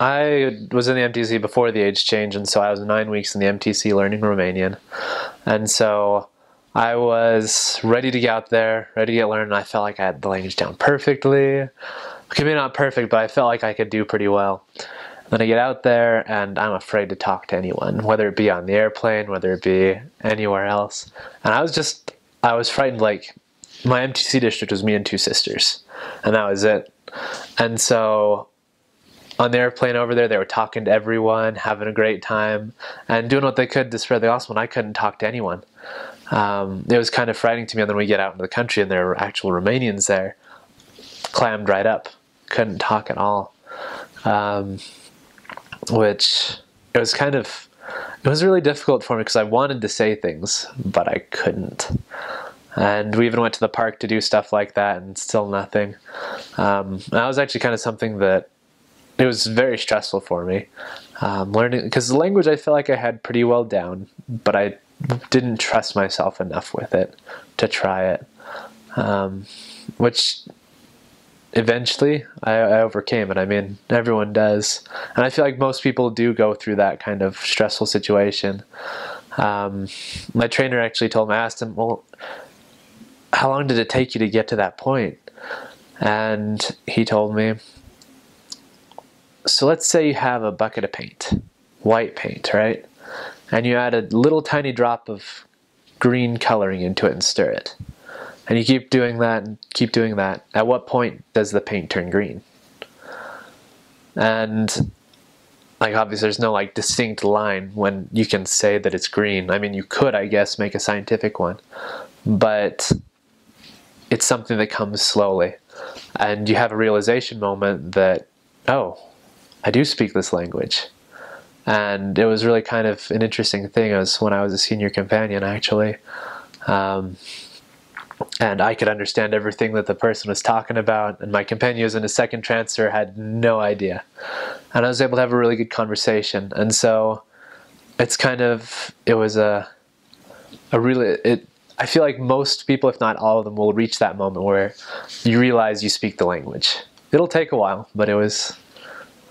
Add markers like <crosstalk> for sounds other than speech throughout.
I was in the MTC before the age change, and so I was nine weeks in the MTC learning Romanian. And so I was ready to get out there, ready to get learned, and I felt like I had the language down perfectly. Okay, maybe not perfect, but I felt like I could do pretty well. Then I get out there, and I'm afraid to talk to anyone, whether it be on the airplane, whether it be anywhere else. And I was just, I was frightened like, my MTC district was me and two sisters, and that was it. And so on the airplane over there, they were talking to everyone, having a great time, and doing what they could to spread the gospel. And I couldn't talk to anyone. Um, it was kind of frightening to me. And then we get out into the country, and there were actual Romanians there, clammed right up, couldn't talk at all. Um, which it was kind of it was really difficult for me because I wanted to say things, but I couldn't. And we even went to the park to do stuff like that, and still nothing. Um, that was actually kind of something that it was very stressful for me um, learning because the language I felt like I had pretty well down, but I didn't trust myself enough with it to try it, um, which eventually I, I, overcame it. I mean, everyone does, and I feel like most people do go through that kind of stressful situation. Um, my trainer actually told me, I asked him, "Well, how long did it take you to get to that point?" And he told me so let's say you have a bucket of paint, white paint, right? And you add a little tiny drop of green coloring into it and stir it. And you keep doing that and keep doing that. At what point does the paint turn green? And like obviously there's no like distinct line when you can say that it's green. I mean you could I guess make a scientific one. But it's something that comes slowly. And you have a realization moment that, oh, I do speak this language. And it was really kind of an interesting thing as when I was a senior companion actually. Um, and I could understand everything that the person was talking about, and my companion was in a second transfer had no idea. And I was able to have a really good conversation. And so it's kind of it was a a really it I feel like most people, if not all of them, will reach that moment where you realize you speak the language. It'll take a while, but it was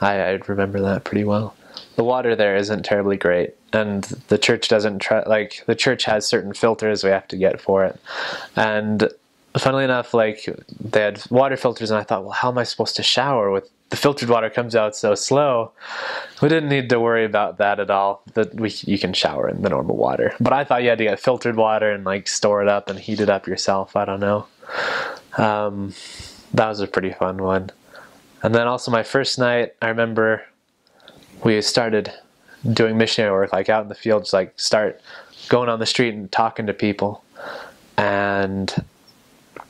I, I remember that pretty well. The water there isn't terribly great, and the church doesn't try like the church has certain filters we have to get for it, and funnily enough, like they had water filters, and I thought, well, how am I supposed to shower with the filtered water comes out so slow? We didn't need to worry about that at all. That we you can shower in the normal water, but I thought you had to get filtered water and like store it up and heat it up yourself. I don't know. Um, that was a pretty fun one. And then also my first night, I remember we started doing missionary work, like out in the fields, like start going on the street and talking to people. And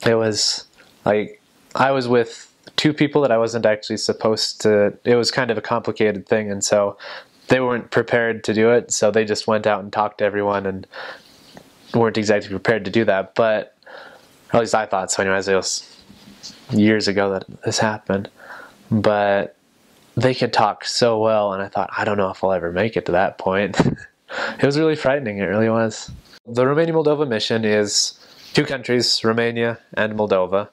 it was like I was with two people that I wasn't actually supposed to. It was kind of a complicated thing, and so they weren't prepared to do it. So they just went out and talked to everyone and weren't exactly prepared to do that. But at least I thought so. Anyways, it was years ago that this happened but they could talk so well, and I thought, I don't know if I'll ever make it to that point. <laughs> it was really frightening, it really was. The Romania Moldova mission is two countries, Romania and Moldova,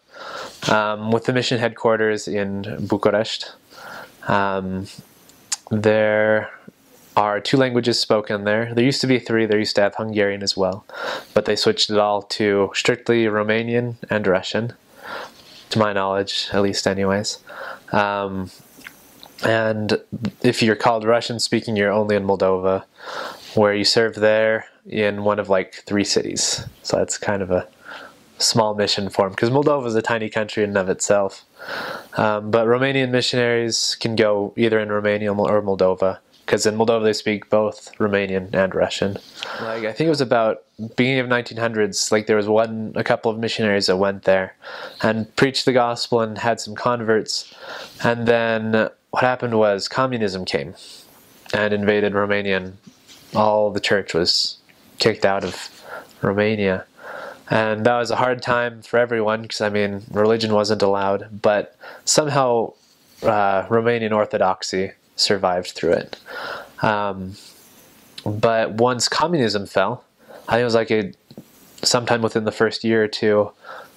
um, with the mission headquarters in Bucharest. Um, there are two languages spoken there. There used to be three, there used to have Hungarian as well, but they switched it all to strictly Romanian and Russian, to my knowledge, at least, anyways. Um, and if you're called Russian speaking, you're only in Moldova, where you serve there in one of like three cities. So that's kind of a small mission for them because Moldova is a tiny country in and of itself. Um, but Romanian missionaries can go either in Romania or Moldova because in Moldova they speak both Romanian and Russian. Like I think it was about beginning of 1900s. Like there was one, a couple of missionaries that went there and preached the gospel and had some converts. And then what happened was communism came and invaded Romania, and all the church was kicked out of Romania. And that was a hard time for everyone because I mean religion wasn't allowed, but somehow uh, Romanian Orthodoxy survived through it. Um, but once communism fell, I think it was like a sometime within the first year or two,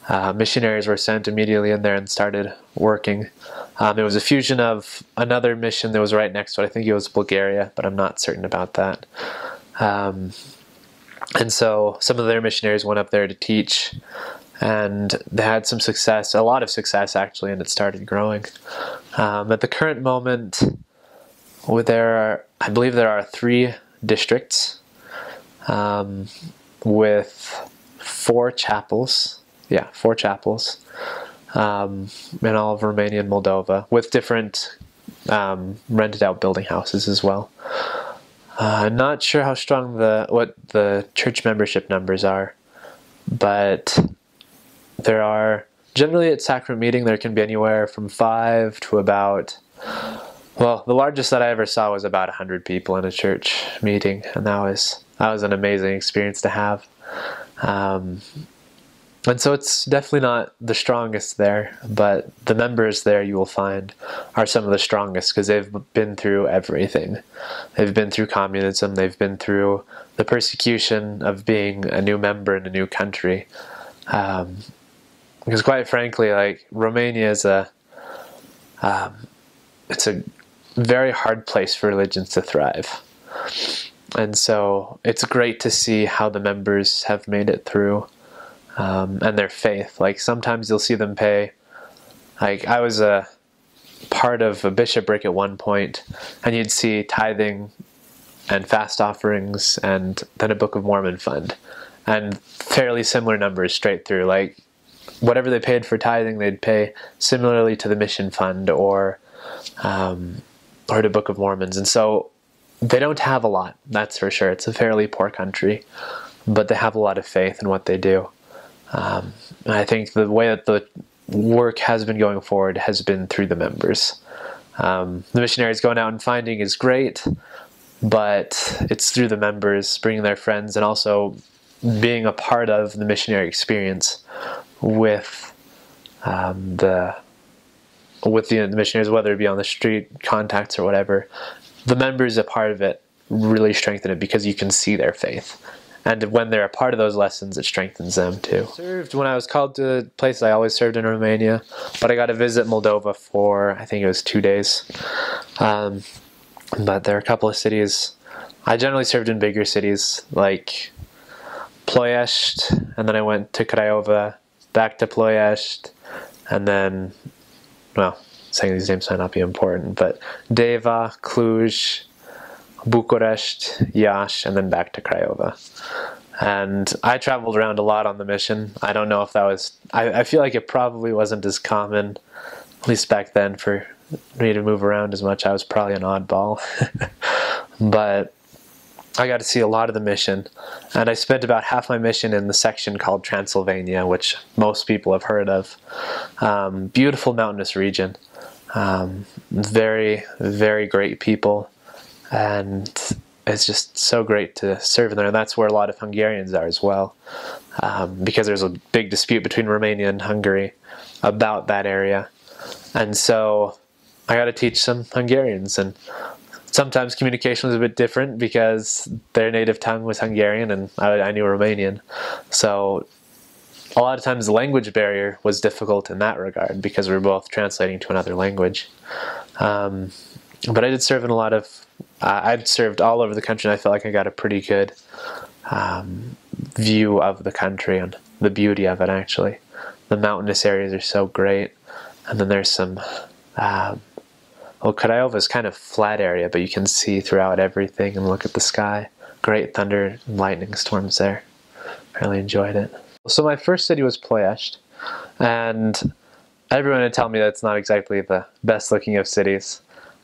uh, missionaries were sent immediately in there and started working. Um, it was a fusion of another mission that was right next to it. I think it was Bulgaria, but I'm not certain about that. Um, and so some of their missionaries went up there to teach, and they had some success, a lot of success actually, and it started growing. Um, at the current moment, there are, I believe there are three districts um, with four chapels. Yeah, four chapels um, in all of Romania and Moldova with different um, rented out building houses as well. Uh, I'm not sure how strong the what the church membership numbers are, but there are generally at sacrament meeting there can be anywhere from five to about well the largest that I ever saw was about hundred people in a church meeting, and that was that was an amazing experience to have. Um, and so it's definitely not the strongest there, but the members there you will find are some of the strongest because they've been through everything. They've been through communism, they've been through the persecution of being a new member in a new country. Um, because quite frankly, like Romania is a, um, it's a very hard place for religions to thrive. And so it's great to see how the members have made it through um, and their faith. Like sometimes you'll see them pay. Like I was a part of a bishopric at one point, and you'd see tithing and fast offerings and then a Book of Mormon fund, and fairly similar numbers straight through. Like whatever they paid for tithing, they'd pay similarly to the mission fund or um, or to Book of Mormons, and so they don't have a lot. That's for sure. It's a fairly poor country, but they have a lot of faith in what they do. Um, and I think the way that the work has been going forward has been through the members. Um, the missionaries going out and finding is great, but it's through the members bringing their friends and also being a part of the missionary experience with um, the with the, missionaries, whether it be on the street, contacts, or whatever. The members, a part of it, really strengthen it because you can see their faith and when they're a part of those lessons, it strengthens them too. Served when I was called to places. I always served in Romania, but I got to visit Moldova for I think it was two days. Um, but there are a couple of cities. I generally served in bigger cities like Ploiești, and then I went to Craiova, back to Ploiești, and then, well, saying these names might not be important, but Deva, Cluj, Bucharest, Iași, and then back to Craiova. And I traveled around a lot on the mission. I don't know if that was, I, I feel like it probably wasn't as common, at least back then, for me to move around as much. I was probably an oddball. <laughs> but I got to see a lot of the mission. And I spent about half my mission in the section called Transylvania, which most people have heard of. Um, beautiful mountainous region. Um, very, very great people and it's just so great to serve in there. And that's where a lot of Hungarians are as well, um, because there's a big dispute between Romania and Hungary about that area. And so I got to teach some Hungarians, and sometimes communication was a bit different because their native tongue was Hungarian and I, I knew Romanian. So a lot of times the language barrier was difficult in that regard because we were both translating to another language. Um, but I did serve in a lot of uh, I'd served all over the country, and I felt like I got a pretty good um, view of the country and the beauty of it. Actually, the mountainous areas are so great, and then there's some. Um, well, Craiova is kind of flat area, but you can see throughout everything and look at the sky. Great thunder and lightning storms there. Really enjoyed it. So my first city was Ploiești, and everyone would tell me that's not exactly the best looking of cities.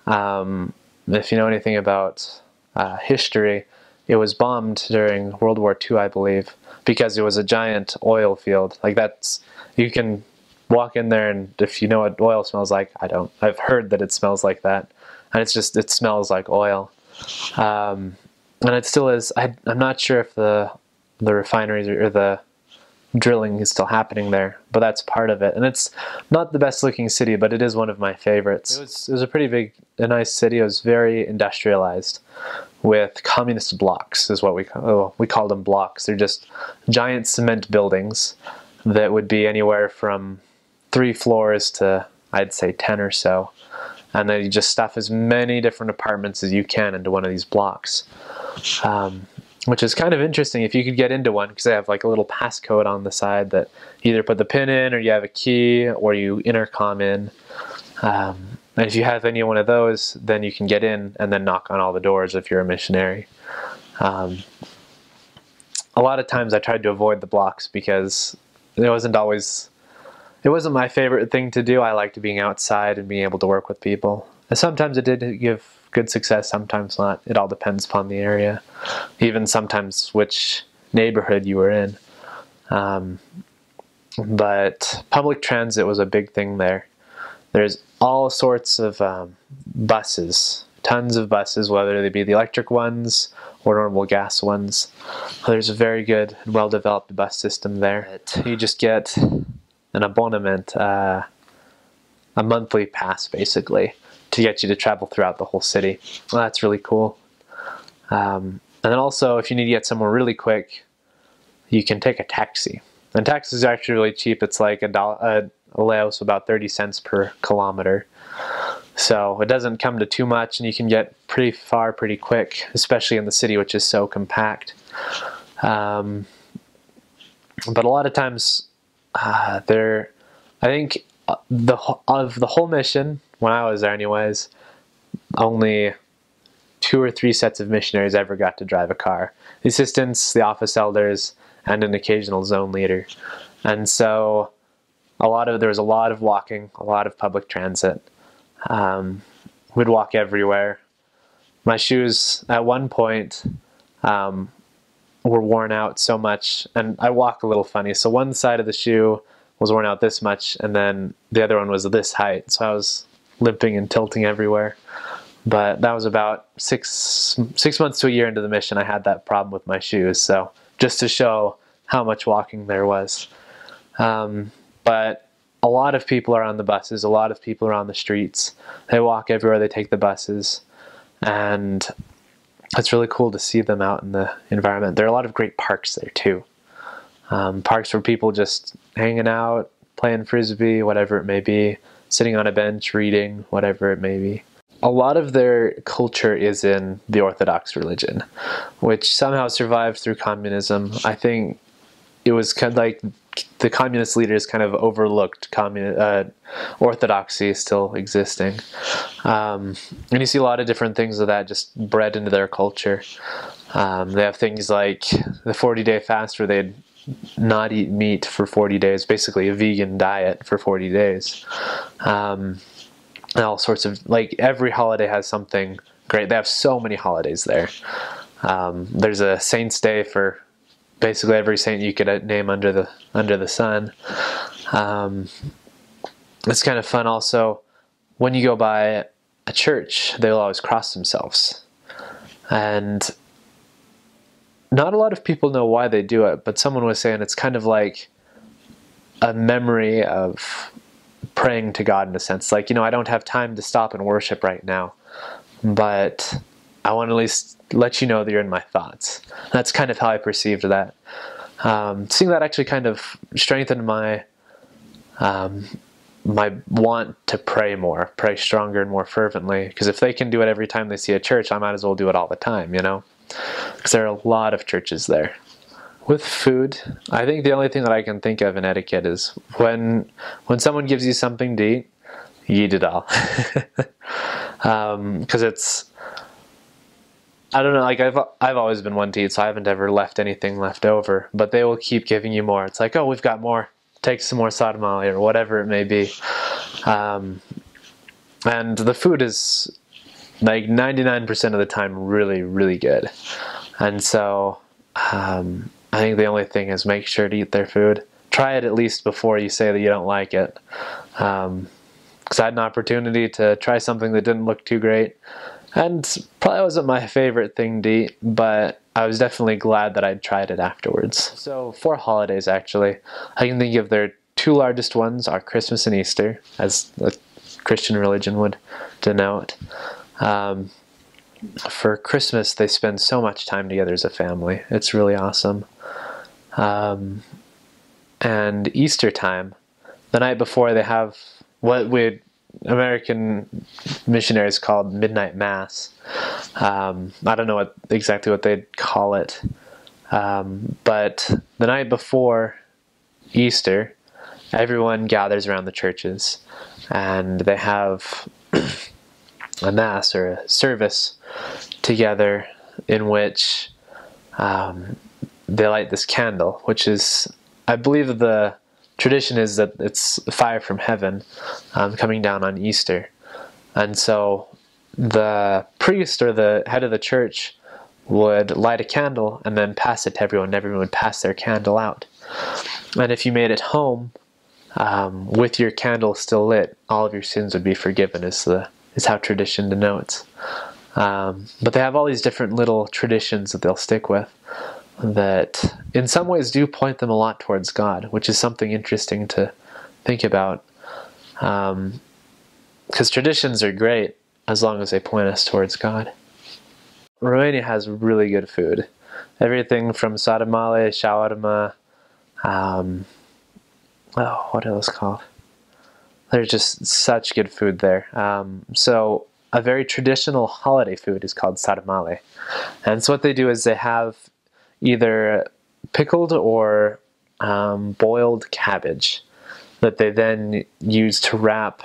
Um, if you know anything about uh, history, it was bombed during World War II, I believe, because it was a giant oil field. Like that's you can walk in there, and if you know what oil smells like, I don't. I've heard that it smells like that, and it's just it smells like oil. Um, and it still is. I, I'm not sure if the the refineries or the drilling is still happening there, but that's part of it. And it's not the best looking city, but it is one of my favorites. It was, it was a pretty big, a nice city. It was very industrialized with communist blocks is what we oh, we call them blocks. They're just giant cement buildings that would be anywhere from three floors to I'd say 10 or so. And then you just stuff as many different apartments as you can into one of these blocks. Um, which is kind of interesting if you could get into one because they have like a little passcode on the side that either put the pin in or you have a key or you intercom in. Um, and if you have any one of those, then you can get in and then knock on all the doors if you're a missionary. Um, a lot of times I tried to avoid the blocks because it wasn't always, it wasn't my favorite thing to do. I liked being outside and being able to work with people. And sometimes it did give good success, sometimes not. It all depends upon the area, even sometimes which neighborhood you were in. Um, but public transit was a big thing there. There's all sorts of um, buses, tons of buses, whether they be the electric ones or normal gas ones. There's a very good well developed bus system there. You just get an abonnement, uh, a monthly pass basically to get you to travel throughout the whole city. Well, that's really cool. Um, and then also, if you need to get somewhere really quick, you can take a taxi. And taxis are actually really cheap. It's like a dollar, a leu's about 30 cents per kilometer. So it doesn't come to too much, and you can get pretty far pretty quick, especially in the city, which is so compact. Um, but a lot of times, uh, there, I think uh, the of the whole mission when I was there anyways, only two or three sets of missionaries ever got to drive a car. The assistants, the office elders, and an occasional zone leader. And so a lot of there was a lot of walking, a lot of public transit. Um, we'd walk everywhere. My shoes at one point um, were worn out so much, and I walk a little funny. So one side of the shoe was worn out this much, and then the other one was this height. So I was limping and tilting everywhere. But that was about six six months to a year into the mission. I had that problem with my shoes. So just to show how much walking there was. Um, but a lot of people are on the buses. A lot of people are on the streets. They walk everywhere. They take the buses, and it's really cool to see them out in the environment. There are a lot of great parks there too. Um, parks where people just hanging out, playing frisbee, whatever it may be sitting on a bench, reading, whatever it may be. A lot of their culture is in the Orthodox religion, which somehow survived through communism. I think it was kind of like the communist leaders kind of overlooked commun- uh, orthodoxy still existing. Um, and you see a lot of different things of that just bred into their culture. Um, they have things like the 40 day fast where they'd not eat meat for 40 days, basically a vegan diet for 40 days. Um, all sorts of, like, every holiday has something great. They have so many holidays there. Um, there's a Saint's Day for basically every saint you could name under the under the sun. Um, it's kind of fun also when you go by a church, they'll always cross themselves. And not a lot of people know why they do it, but someone was saying it's kind of like a memory of praying to God in a sense. Like, you know, I don't have time to stop and worship right now, but I want to at least let you know that you're in my thoughts. That's kind of how I perceived that. Um, seeing that actually kind of strengthened my um, my want to pray more, pray stronger and more fervently. Because if they can do it every time they see a church, I might as well do it all the time, you know because there are a lot of churches there. With food, I think the only thing that I can think of in etiquette is when when someone gives you something to eat, you eat it all. Because <laughs> um, it's I don't know, like I've I've always been one to eat, so I haven't ever left anything left over. But they will keep giving you more. It's like, oh, we've got more. Take some more sarmale or whatever it may be. Um, and the food is like 99% of the time really really good and so um, i think the only thing is make sure to eat their food try it at least before you say that you don't like it because um, i had an opportunity to try something that didn't look too great and probably wasn't my favorite thing to eat but i was definitely glad that i'd tried it afterwards so for holidays actually i can think of their two largest ones are christmas and easter as the christian religion would denote um, for Christmas, they spend so much time together as a family. It's really awesome. Um, and Easter time, the night before they have what we American missionaries called midnight mass. Um, I don't know what exactly what they'd call it, um, but the night before Easter, everyone gathers around the churches, and they have <clears throat> a mass or a service together in which um, they light this candle, which is, I believe, the tradition is that it's fire from heaven um, coming down on Easter. And so the priest or the head of the church would light a candle and then pass it to everyone, everyone would pass their candle out. And if you made it home um, with your candle still lit, all of your sins would be forgiven, is, the, is how tradition denotes. Um, but they have all these different little traditions that they'll stick with that in some ways do point them a lot towards God, which is something interesting to think about. Because um, traditions are great as long as they point us towards God. Romania has really good food. Everything from sarmale, shawarma, um, oh, what those called? There's just such good food there. Um, so a very traditional holiday food is called sarmale. And so what they do is they have either pickled or um, boiled cabbage that they then use to wrap.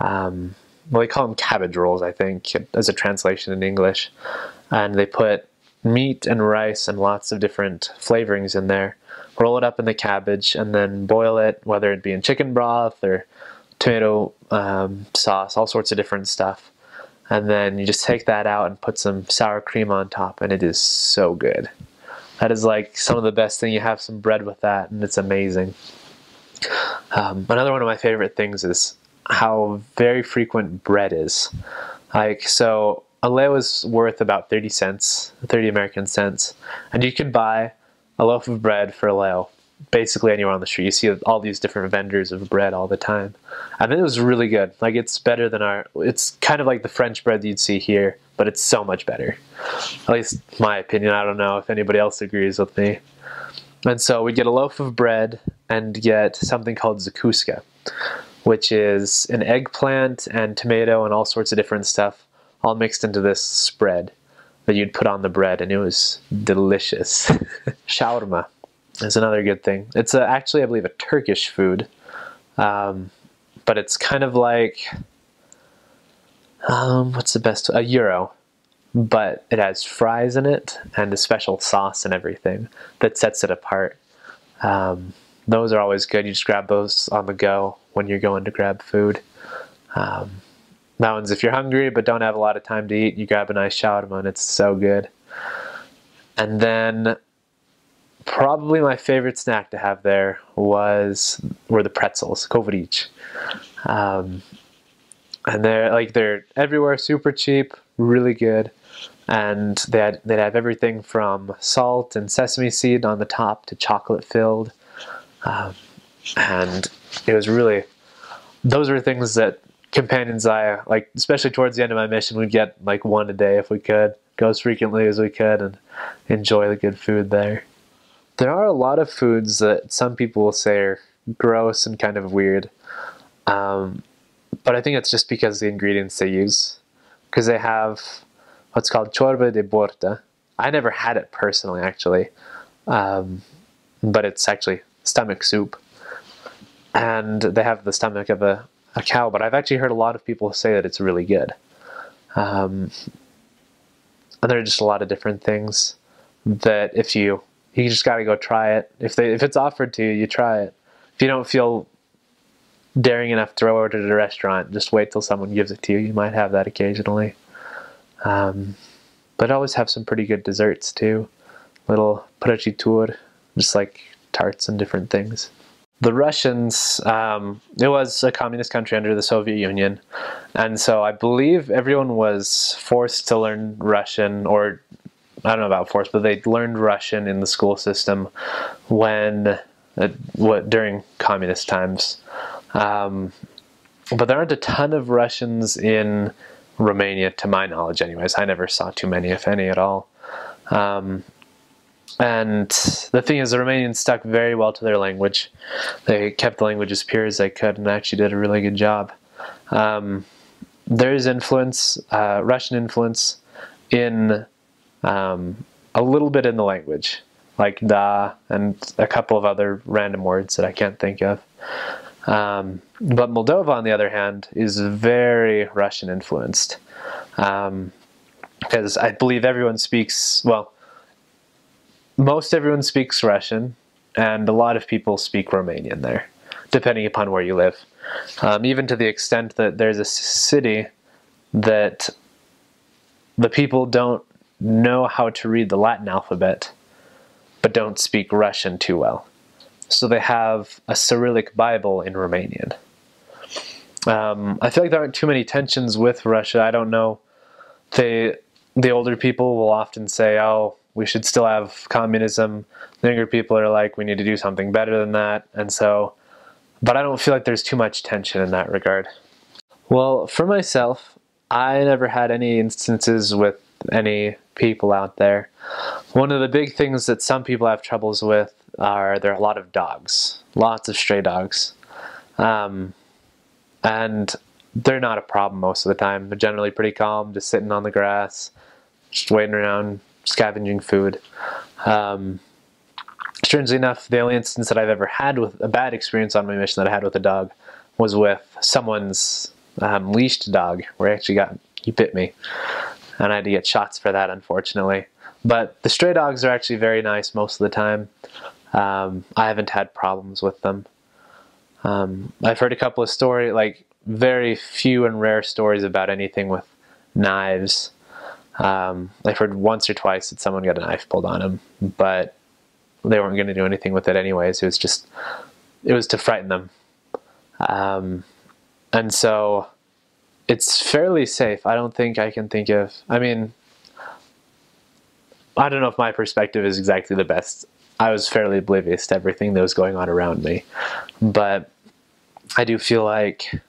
Um, well, they call them cabbage rolls, I think, as a translation in English. And they put meat and rice and lots of different flavorings in there. Roll it up in the cabbage and then boil it, whether it be in chicken broth or tomato um, sauce, all sorts of different stuff. And then you just take that out and put some sour cream on top, and it is so good. That is like some of the best thing. You have some bread with that, and it's amazing. Um, another one of my favorite things is how very frequent bread is. Like so, a leu is worth about 30 cents, 30 American cents, and you can buy a loaf of bread for a leu basically anywhere on the street. You see all these different vendors of bread all the time. And it was really good. Like it's better than our it's kind of like the French bread you'd see here, but it's so much better. At least my opinion. I don't know if anybody else agrees with me. And so we'd get a loaf of bread and get something called zakuska, which is an eggplant and tomato and all sorts of different stuff all mixed into this spread that you'd put on the bread, and it was delicious. <laughs> Shawarma is another good thing. It's a, actually, I believe, a Turkish food, um, but it's kind of like um, what's the best? A gyro, but it has fries in it and a special sauce and everything that sets it apart. Um, those are always good. You just grab those on the go when you're going to grab food. Um, that one's if you're hungry but don't have a lot of time to eat, you grab a nice shawarma and it's so good. And then probably my favorite snack to have there was were the pretzels, covrig. Um, and they're like they're everywhere, super cheap, really good, and they had they'd have everything from salt and sesame seed on the top to chocolate filled, um, and it was really those were things that companions I like, especially towards the end of my mission, we'd get like one a day if we could, go as frequently as we could, and enjoy the good food there. There are a lot of foods that some people will say are gross and kind of weird. Um, but I think it's just because the ingredients they use. Because they have what's called ciorbă de burtă. I never had it personally, actually. Um, but it's actually stomach soup. And they have the stomach of a, a cow, but I've actually heard a lot of people say that it's really good. Um, and there are just a lot of different things that if you you just got to go try it. If they if it's offered to you, you try it. If you don't feel daring enough to order at a restaurant, just wait till someone gives it to you. You might have that occasionally. Um, but always have some pretty good desserts too. Little prăjituri, just like tarts and different things. The Russians, um, it was a communist country under the Soviet Union, and so I believe everyone was forced to learn Russian or I don't know about force, but they learned Russian in the school system when uh, what during communist times. Um, but there aren't a ton of Russians in Romania, to my knowledge, anyways. I never saw too many, if any, at all. Um, and the thing is, the Romanians stuck very well to their language. They kept the language as pure as they could and actually did a really good job. Um, there is influence, uh, Russian influence, in um, a little bit in the language, like da and a couple of other random words that I can't think of. Um, but Moldova, on the other hand, is very Russian influenced. Because um, I believe everyone speaks, well, most everyone speaks Russian, and a lot of people speak Romanian there, depending upon where you live. Um, even to the extent that there's a city that the people don't know how to read the Latin alphabet, but don't speak Russian too well. So they have a Cyrillic Bible in Romanian. Um, I feel like there aren't too many tensions with Russia. I don't know. They, the older people will often say, "Oh, we should still have communism." The younger people are like, "We need to do something better than that." And so, but I don't feel like there's too much tension in that regard. Well, for myself, I never had any instances with any people out there. One of the big things that some people have troubles with are there are a lot of dogs, lots of stray dogs. Um, and they're not a problem most of the time. They're generally pretty calm, just sitting on the grass, just waiting around, scavenging food. Um, strangely enough, the only instance that I've ever had with a bad experience on my mission that I had with a dog was with someone's um, leashed dog, where he actually got he bit me, and I had to get shots for that, unfortunately. But the stray dogs are actually very nice most of the time. Um, I haven't had problems with them. Um, I've heard a couple of stories, like very few and rare stories about anything with knives. Um, I've heard once or twice that someone got a knife pulled on them, but they weren't going to do anything with it anyways. It was just, it was to frighten them. Um, and so it's fairly safe. I don't think I can think of, I mean, I don't know if my perspective is exactly the best. I was fairly oblivious to everything that was going on around me. But I do feel like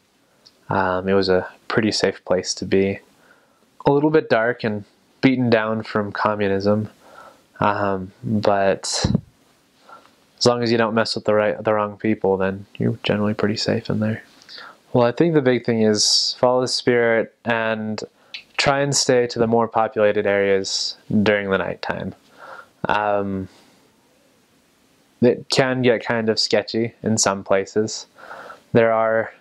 um, it was a pretty safe place to be. A little bit dark and beaten down from communism, um, but as long as you don't mess with the right, the wrong people, then you're generally pretty safe in there. Well, I think the big thing is follow the spirit and try and stay to the more populated areas during the nighttime. Um, it can get kind of sketchy in some places. There are,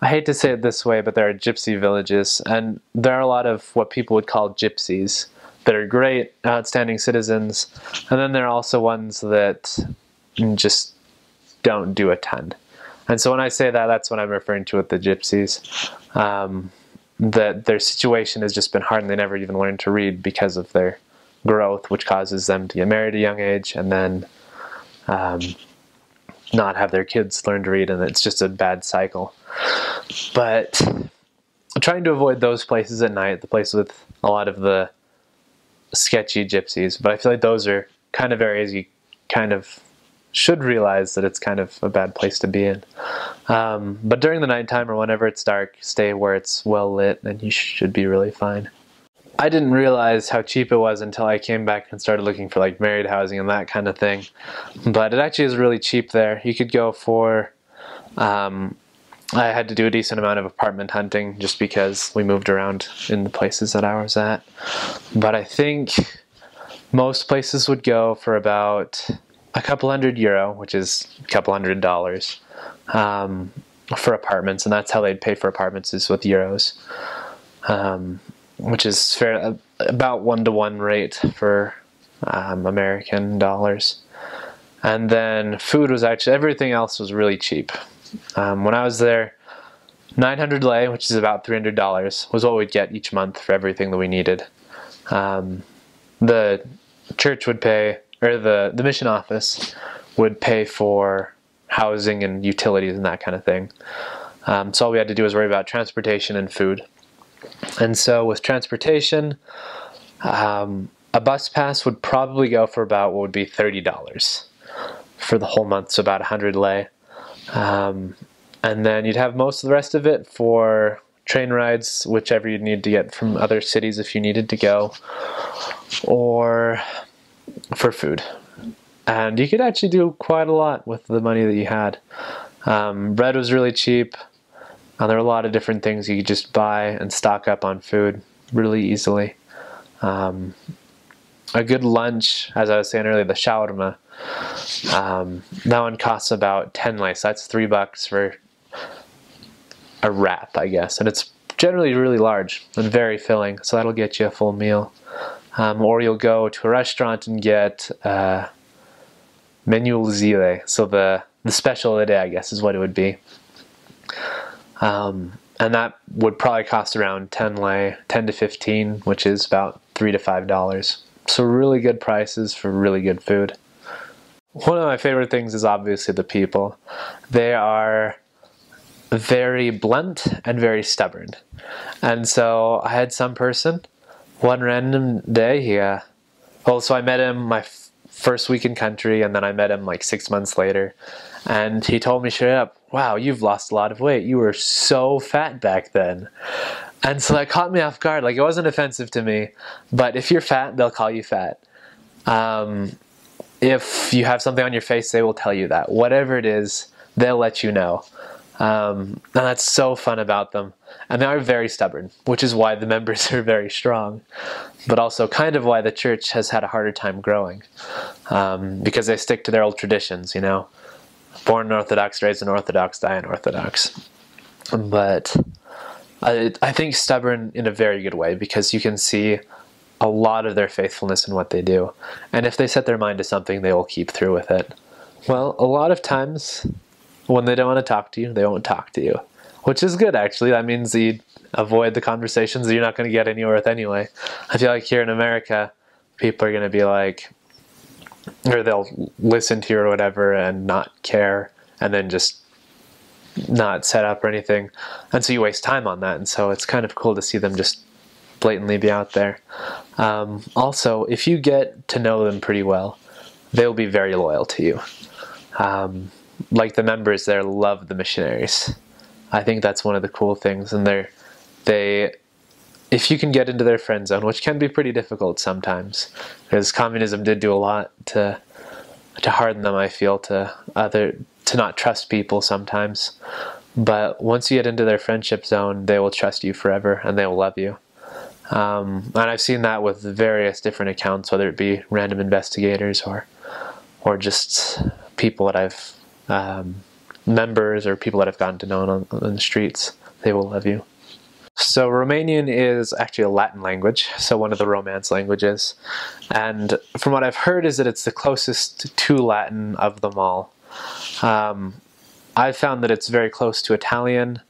I hate to say it this way, but there are gypsy villages, and there are a lot of what people would call gypsies that are great, outstanding citizens, and then there are also ones that just don't do a ton. And so when I say that, that's what I'm referring to with the gypsies. Um, that their situation has just been hard and they never even learned to read because of their growth, which causes them to get married at a young age and then um, not have their kids learn to read, and it's just a bad cycle. But trying to avoid those places at night, the places with a lot of the sketchy gypsies, but I feel like those are kind of areas you kind of should realize that it's kind of a bad place to be in. Um, but during the nighttime or whenever it's dark, stay where it's well lit and you should be really fine. I didn't realize how cheap it was until I came back and started looking for like married housing and that kind of thing. But it actually is really cheap there. You could go for, um, I had to do a decent amount of apartment hunting just because we moved around in the places that I was at. But I think most places would go for about a couple hundred euro, which is a couple hundred dollars, um, for apartments, and that's how they'd pay for apartments is with euros. Um, which is fair about one to one rate for um, American dollars. And then food was actually everything else was really cheap. Um, when I was there, 900 lei, which is about $300, was what we'd get each month for everything that we needed. Um, the church would pay, or the, the mission office would pay for housing and utilities and that kind of thing. Um, so all we had to do was worry about transportation and food. And so with transportation, um, a bus pass would probably go for about what would be $30 for the whole month, so about 100 lei. Um, and then you'd have most of the rest of it for train rides, whichever you'd need to get from other cities if you needed to go. Or for food. And you could actually do quite a lot with the money that you had. Um, bread was really cheap. And there were a lot of different things you could just buy and stock up on food really easily. Um, a good lunch, as I was saying earlier, the shawarma. Um, that one costs about 10 lei. So that's three bucks for a wrap, I guess. And it's generally really large and very filling. So that'll get you a full meal. Um, or you'll go to a restaurant and get uh, meniul zilei. So the, the special of the day, I guess, is what it would be. Um, and that would probably cost around 10 lei, 10 to 15, which is about three to five dollars. So really good prices for really good food. One of my favorite things is obviously the people. They are very blunt and very stubborn. And so I had some person, one random day, yeah. well, so I met him my first week in country, and then I met him like six months later. And he told me straight up, wow, you've lost a lot of weight. You were so fat back then. And so that caught me off guard. Like it wasn't offensive to me, but if you're fat, they'll call you fat. Um, if you have something on your face, they will tell you that. Whatever it is, they'll let you know. Um, and that's so fun about them. And they are very stubborn, which is why the members <laughs> are very strong, but also kind of why the church has had a harder time growing. Um, because they stick to their old traditions, you know. Born Orthodox, raised in Orthodox, die in Orthodox. But I, I think stubborn in a very good way because you can see a lot of their faithfulness in what they do. And if they set their mind to something, they will keep through with it. Well, a lot of times when they don't want to talk to you, they won't talk to you, which is good actually. That means you avoid the conversations that you're not going to get anywhere with anyway. I feel like here in America, people are going to be like, or they'll listen to you or whatever and not care and then just not set up or anything. And so you waste time on that. And so it's kind of cool to see them just blatantly be out there. Um, also, if you get to know them pretty well, they'll be very loyal to you. Um, like the members there love the missionaries. I think that's one of the cool things. And they're, they, if you can get into their friend zone, which can be pretty difficult sometimes, because communism did do a lot to to harden them. I feel to other to not trust people sometimes. But once you get into their friendship zone, they will trust you forever and they will love you. Um, and I've seen that with various different accounts, whether it be random investigators or or just people that I've um, members or people that I've gotten to know on, on the streets. They will love you. So Romanian is actually a Latin language, so one of the Romance languages. And from what I've heard is that it's the closest to Latin of them all. Um, I've found that it's very close to Italian.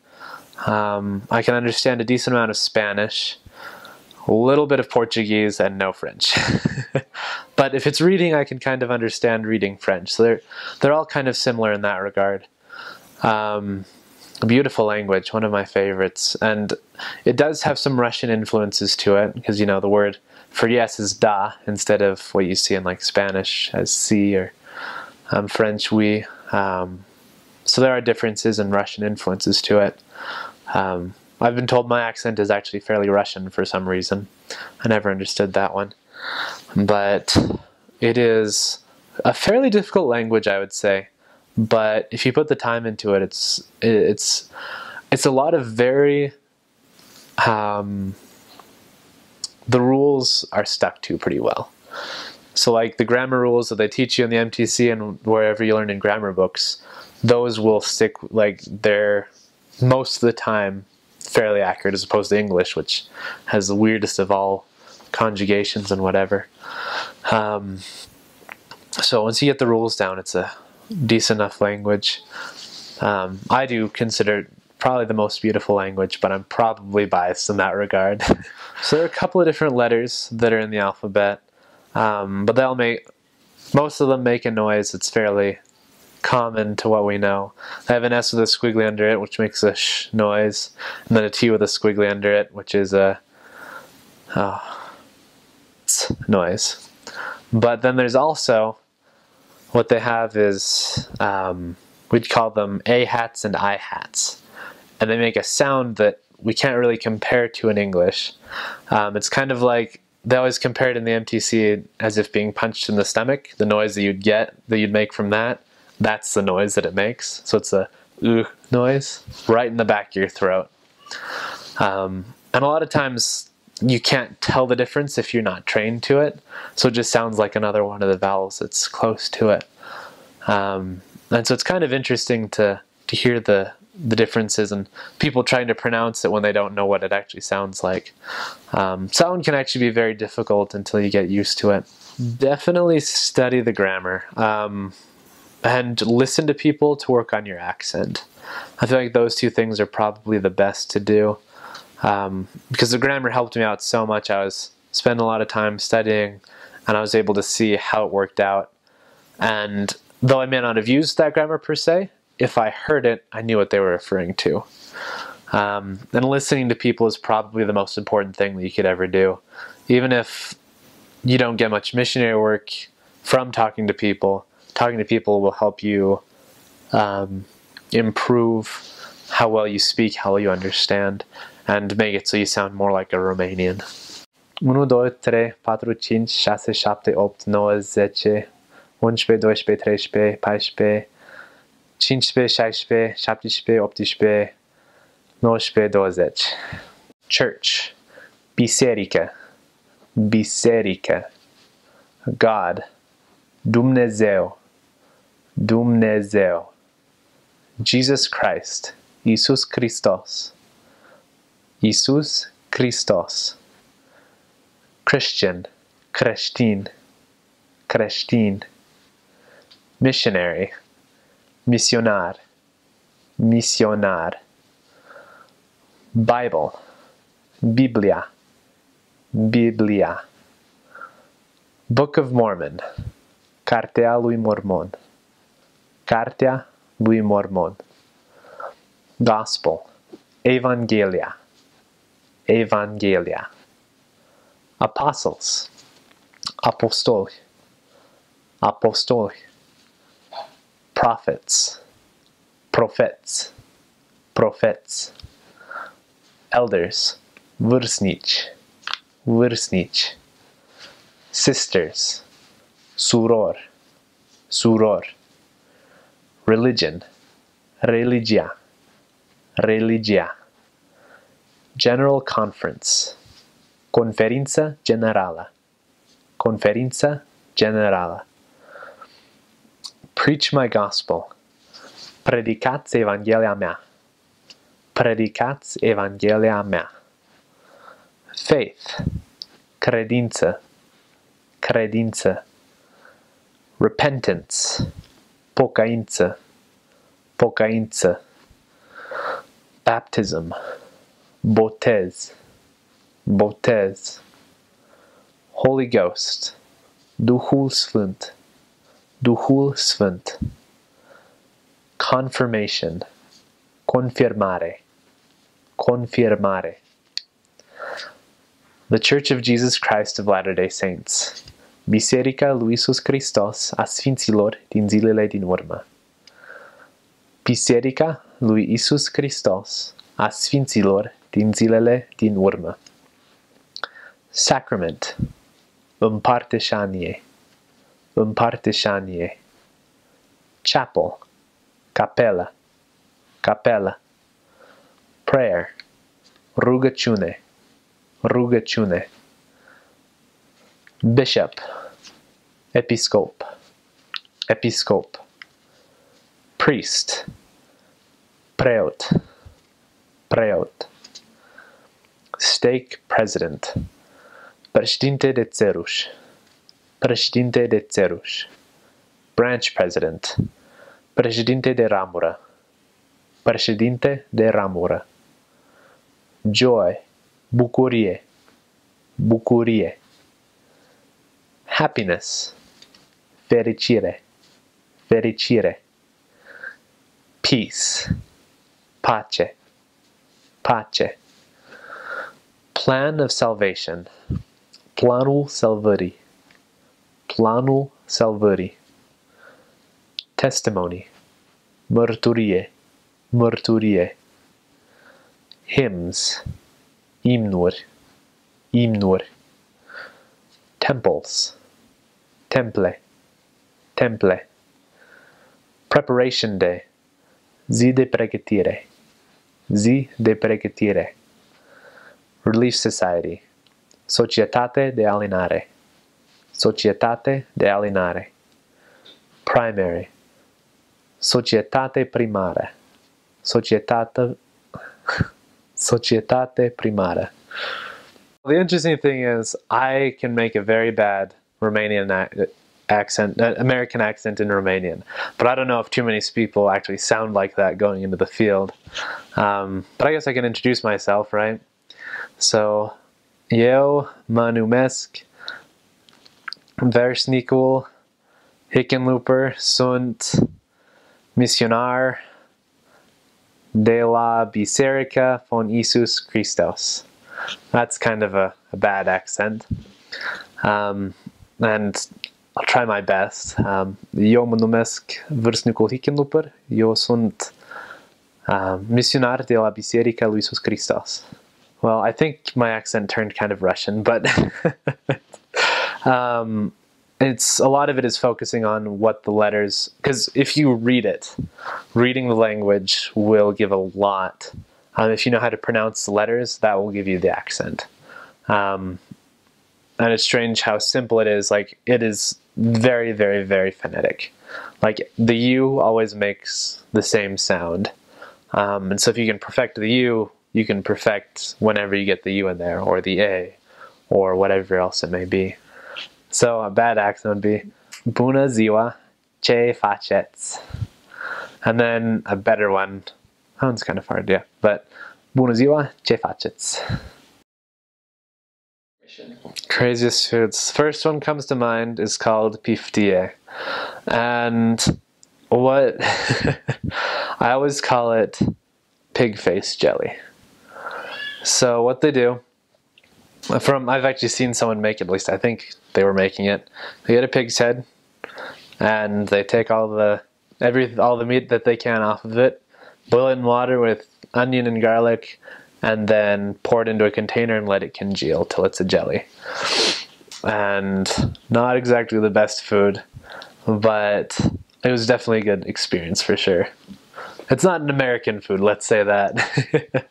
Um, I can understand a decent amount of Spanish, a little bit of Portuguese, and no French. <laughs> but if it's reading, I can kind of understand reading French. So they're they're all kind of similar in that regard. Um, a beautiful language, one of my favorites, and it does have some Russian influences to it because you know the word for yes is da instead of what you see in like Spanish as si or um, French oui. Um, so there are differences and Russian influences to it. Um, I've been told my accent is actually fairly Russian for some reason. I never understood that one, but it is a fairly difficult language, I would say but if you put the time into it, it's it's it's a lot of very um, the rules are stuck to pretty well. So like the grammar rules that they teach you in the MTC and wherever you learn in grammar books, those will stick like they're most of the time fairly accurate as opposed to English, which has the weirdest of all conjugations and whatever. Um, so once you get the rules down, it's a decent enough language. Um, I do consider it probably the most beautiful language, but I'm probably biased in that regard. <laughs> so there are a couple of different letters that are in the alphabet, um, but they'll make most of them make a noise that's fairly common to what we know. I have an S with a squiggly under it, which makes a sh noise, and then a T with a squiggly under it, which is a oh, noise. But then there's also what they have is um, we'd call them A hats and I hats. And they make a sound that we can't really compare to in English. Um, it's kind of like they always compare it in the MTC as if being punched in the stomach. The noise that you'd get, that you'd make from that, that's the noise that it makes. So it's a uh noise right in the back of your throat. Um, and a lot of times you can't tell the difference if you're not trained to it. So it just sounds like another one of the vowels that's close to it. Um, and so it's kind of interesting to, to hear the, the differences and people trying to pronounce it when they don't know what it actually sounds like. Um, sound can actually be very difficult until you get used to it. Definitely study the grammar um, and listen to people to work on your accent. I feel like those two things are probably the best to do um, because the grammar helped me out so much. I was spending a lot of time studying and I was able to see how it worked out. And though I may not have used that grammar per se, if I heard it, I knew what they were referring to. Um, and listening to people is probably the most important thing that you could ever do. Even if you don't get much missionary work from talking to people, talking to people will help you um, improve how well you speak, how well you understand, and make it so you sound more like a Romanian. 1, 2, 3, 4, 5, 6, 7, 8, 9, 10, 11, 12, 13, 14, 15, 16, 17, 18, 19, 20. Church. Biserică. Biserică. God. Dumnezeu. Dumnezeu. Jesus Christ. Iisus Christos, Iisus Christos, Christian. Creștin. Creștin. Missionary missionar, missionar. Bible, Biblia, Biblia. Book of Mormon, Cartea lui Mormon, Cartea lui Mormon. Gospel, Evanghelia, Evanghelia. Apostles, Apostoli, Apostoli. Prophets, prophets, prophets, elders, vârstnici, vârstnici, sisters, suror, suror, religion, religia, religia, general conference, conferință generală, conferință generală, Preach my gospel. Predicați Evanghelia mea. Predicați Evanghelia mea. Faith. Credință. Credință. Repentance. Pocăință. Pocăință. Baptism. Botez. Botez. Holy Ghost. Duhul Sfânt. Duhul Sfânt. Confirmation. Confirmare. Confirmare. The Church of Jesus Christ of Latter-day Saints. Biserica lui Iisus Hristos a Sfinților din zilele din urmă. Biserica lui Isus Hristos a Sfinților din zilele din urmă. Sacrament. Împărtășanie împărtășanie. Chapel, capela, capela. Prayer, rugăciune, rugăciune. Bishop, episcop, episcop. Priest, preot, preot. Stake president, președinte de țăruș. Președinte de țeruș. Branch President. Președinte de ramură. Președinte de ramură. Joy. Bucurie. Bucurie. Happiness. Fericire. Fericire. Peace. Pace. Pace. Plan of salvation. Planul salvării. Planul salvării. Testimony. Mărturie. Mărturie. Hymns. Imnuri. Imnuri. temples, temple, temple. Preparation day, zi de pregătire, zi de pregătire. Relief Society, Societate de Alinare, Societate de Alinare. Primary, Societate primară, Societate, <laughs> Societate primară. The interesting thing is, I can make a very bad Romanian accent, uh, American accent in Romanian, but I don't know if too many people actually sound like that going into the field. Um, but I guess I can introduce myself, right? So, eu mă numesc Versnicul Hickenlooper, sunt misionar de la Biserica von Isus Christos. That's kind of a, a bad accent. Um, and I'll try my best. Um, mă numesc Vârstnicul Hickenlooper. Eu sunt uh, misionar de la Biserica lui Isus Christos. Well, I think my accent turned kind of Russian, but <laughs> um, it's a lot of it is focusing on what the letters because if you read it reading the language will give a lot um, if you know how to pronounce the letters that will give you the accent um, and it's strange how simple it is like it is very very very phonetic. Like the u always makes the same sound. Um, and so if you can perfect the u you can perfect whenever you get the u in there or the a or whatever else it may be. So a bad accent would be Bună ziua, ce faceți? And then a better one, that one's kind of hard, yeah, but Bună che ce Craziest foods. First one comes to mind is called piftie. And what <laughs> I always call it pig face jelly. So what they do from I've actually seen someone make it. At least I think they were making it. They get a pig's head, and they take all the every all the meat that they can off of it, boil it in water with onion and garlic, and then pour it into a container and let it congeal till it's a jelly. And not exactly the best food, but it was definitely a good experience for sure. It's not an American food, let's say that. <laughs>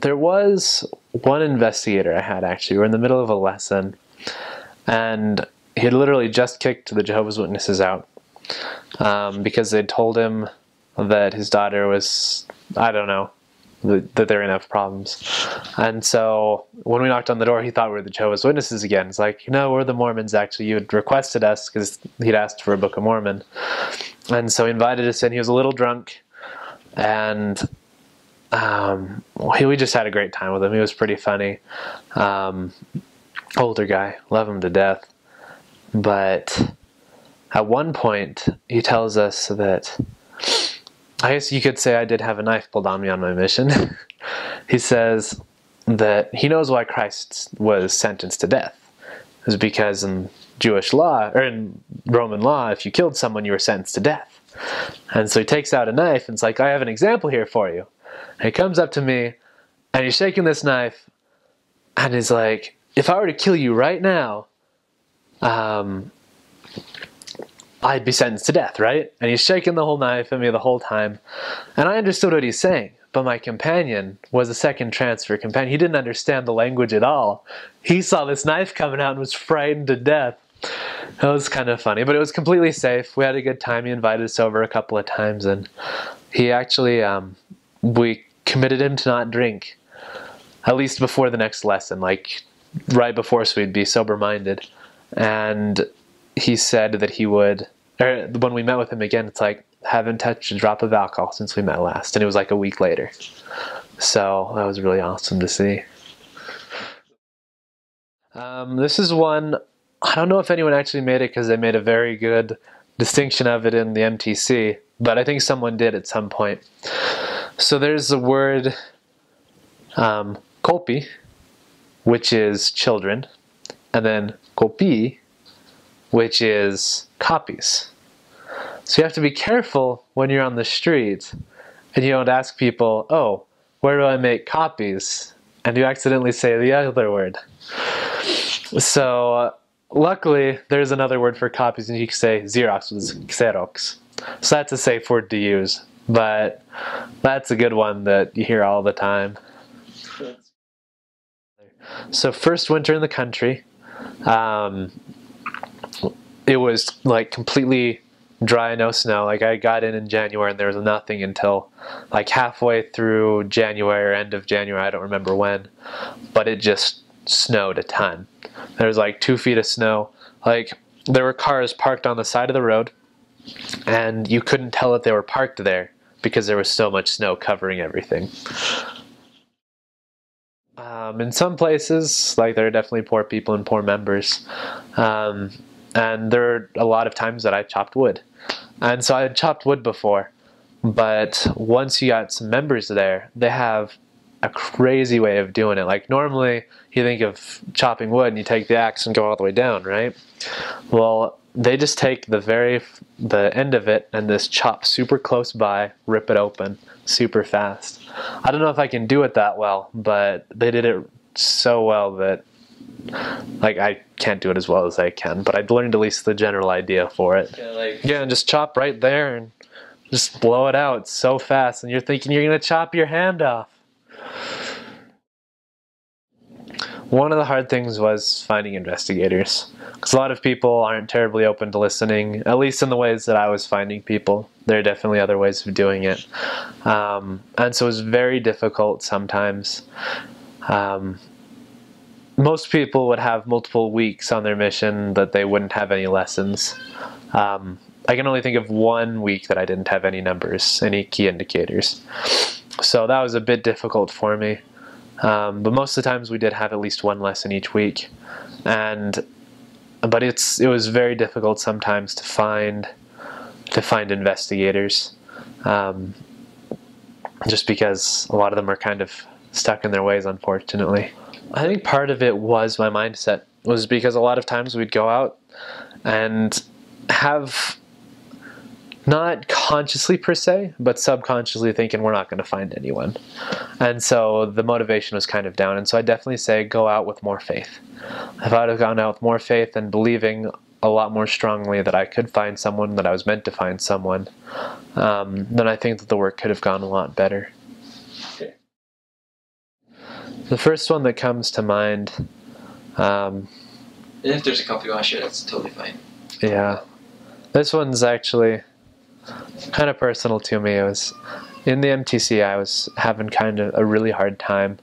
there was one investigator I had actually. We were in the middle of a lesson, and he had literally just kicked the Jehovah's Witnesses out um, because they'd told him that his daughter was, I don't know, that there were enough problems. And so when we knocked on the door, he thought we were the Jehovah's Witnesses again. It's like, no, we're the Mormons actually. You had requested us because he'd asked for a Book of Mormon. And so he invited us in. He was a little drunk. And um, we, we just had a great time with him. He was pretty funny. Um, older guy, love him to death. But at one point, he tells us that I guess you could say I did have a knife pulled on me on my mission. <laughs> he says that he knows why Christ was sentenced to death. It was because in Jewish law, or in Roman law, if you killed someone, you were sentenced to death. And so he takes out a knife and it's like, I have an example here for you. And he comes up to me and he's shaking this knife and he's like, if I were to kill you right now, um, I'd be sentenced to death, right? And he's shaking the whole knife at me the whole time. And I understood what he's saying, but my companion was a second transfer companion. He didn't understand the language at all. He saw this knife coming out and was frightened to death. It was kind of funny, but it was completely safe. We had a good time. He invited us over a couple of times, and he actually um, we committed him to not drink, at least before the next lesson, like right before, so we'd be sober minded. And he said that he would, or when we met with him again, it's like, haven't touched a drop of alcohol since we met last. And it was like a week later. So that was really awesome to see. Um, this is one, I don't know if anyone actually made it because they made a very good distinction of it in the MTC, but I think someone did at some point. So there's the word um, kopi, which is children, and then kopi, which is copies. So you have to be careful when you're on the street and you don't ask people, oh, where do I make copies? and you accidentally say the other word. So luckily, there's another word for copies, and you can say Xerox was Xerox. So that's a safe word to use, but that's a good one that you hear all the time. So first winter in the country, um, it was like completely dry, no snow. Like I got in in January and there was nothing until like halfway through January or end of January. I don't remember when, but it just snowed a ton. There was like two feet of snow. Like there were cars parked on the side of the road, and you couldn't tell that they were parked there because there was so much snow covering everything. Um, in some places, like there are definitely poor people and poor members. Um, and there are a lot of times that I chopped wood. And so I had chopped wood before, but once you got some members there, they have a crazy way of doing it. Like normally you think of chopping wood and you take the axe and go all the way down, right? Well, they just take the very the end of it and just chop super close by, rip it open super fast. I don't know if I can do it that well, but they did it so well that like I can't do it as well as I can, but I've learned at least the general idea for it. Yeah, like Yeah, and just chop right there and just blow it out so fast, and you're thinking you're gonna chop your hand off. One of the hard things was finding investigators, because a lot of people aren't terribly open to listening, at least in the ways that I was finding people. There are definitely other ways of doing it, um, and so it was very difficult sometimes. Um, most people would have multiple weeks on their mission that they wouldn't have any lessons. Um, I can only think of one week that I didn't have any numbers, any key indicators. So that was a bit difficult for me. Um, but most of the times we did have at least one lesson each week, and but it's it was very difficult sometimes to find to find investigators, um, just because a lot of them are kind of stuck in their ways, unfortunately. I think part of it was my mindset was because a lot of times we'd go out and have not consciously per se, but subconsciously thinking we're not going to find anyone. And so the motivation was kind of down. And so I definitely say go out with more faith. If I would have gone out with more faith and believing a lot more strongly that I could find someone, that I was meant to find someone, um, then I think that the work could have gone a lot better. The first one that comes to mind, um, and if there's a couple you want to share, that's totally fine. yeah, this one's actually kind of personal to me. It was in the MTC. I was having kind of a really hard time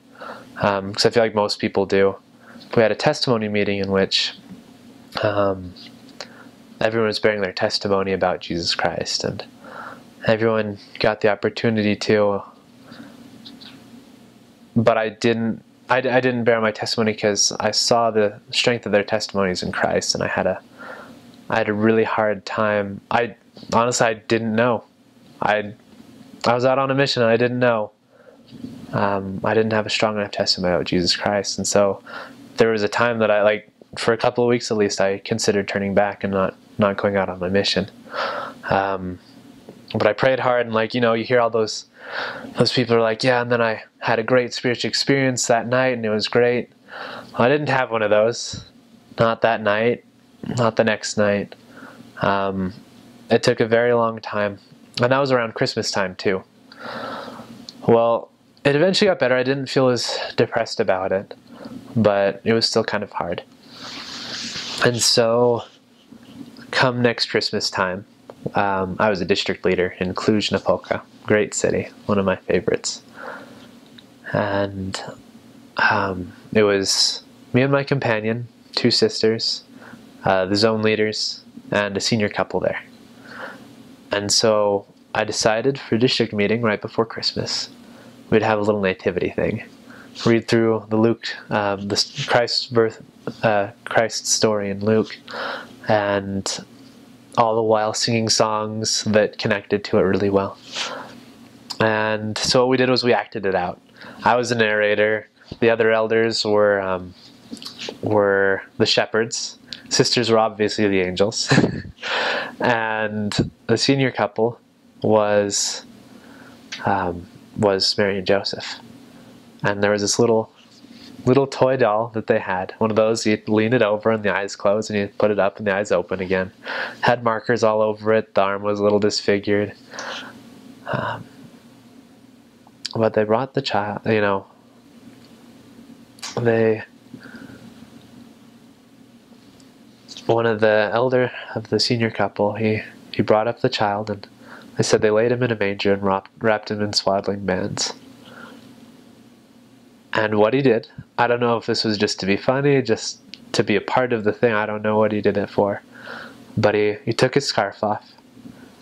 because I feel like most people do. We had a testimony meeting in which um, everyone was bearing their testimony about Jesus Christ, and everyone got the opportunity to. But I didn't. I, I didn't bear my testimony because I saw the strength of their testimonies in Christ, and I had a. I had a really hard time. I honestly I didn't know. I I was out on a mission and I didn't know. Um, I didn't have a strong enough testimony about Jesus Christ, and so there was a time that I like for a couple of weeks at least I considered turning back and not not going out on my mission. Um, but I prayed hard and like you know you hear all those those people are like yeah and then I had a great spiritual experience that night and it was great. I didn't have one of those. Not that night. Not the next night. Um, it took a very long time, and that was around Christmas time too. Well, it eventually got better. I didn't feel as depressed about it, but it was still kind of hard. And so, come next Christmas time, um, I was a district leader in Cluj-Napoca, great city, one of my favorites. And um, it was me and my companion, two sisters, uh, the zone leaders, and a senior couple there. And so I decided for district meeting right before Christmas, we'd have a little nativity thing. Read through the Luke, um, the Christ's birth, uh, story in Luke, and all the while singing songs that connected to it really well. And so what we did was we acted it out. I was the narrator. The other elders were um, were the shepherds. Sisters were obviously the angels. <laughs> and the senior couple was um, was Mary and Joseph. And there was this little little toy doll that they had. One of those, you'd lean it over and the eyes closed, and you put it up and the eyes open again. Had markers all over it. The arm was a little disfigured. Um, but they brought the child, you know, they. One of the elder of the senior couple, he, he brought up the child and they said they laid him in a manger and wrapped, wrapped him in swaddling bands. And what he did, I don't know if this was just to be funny, just to be a part of the thing, I don't know what he did it for. But he, he took his scarf off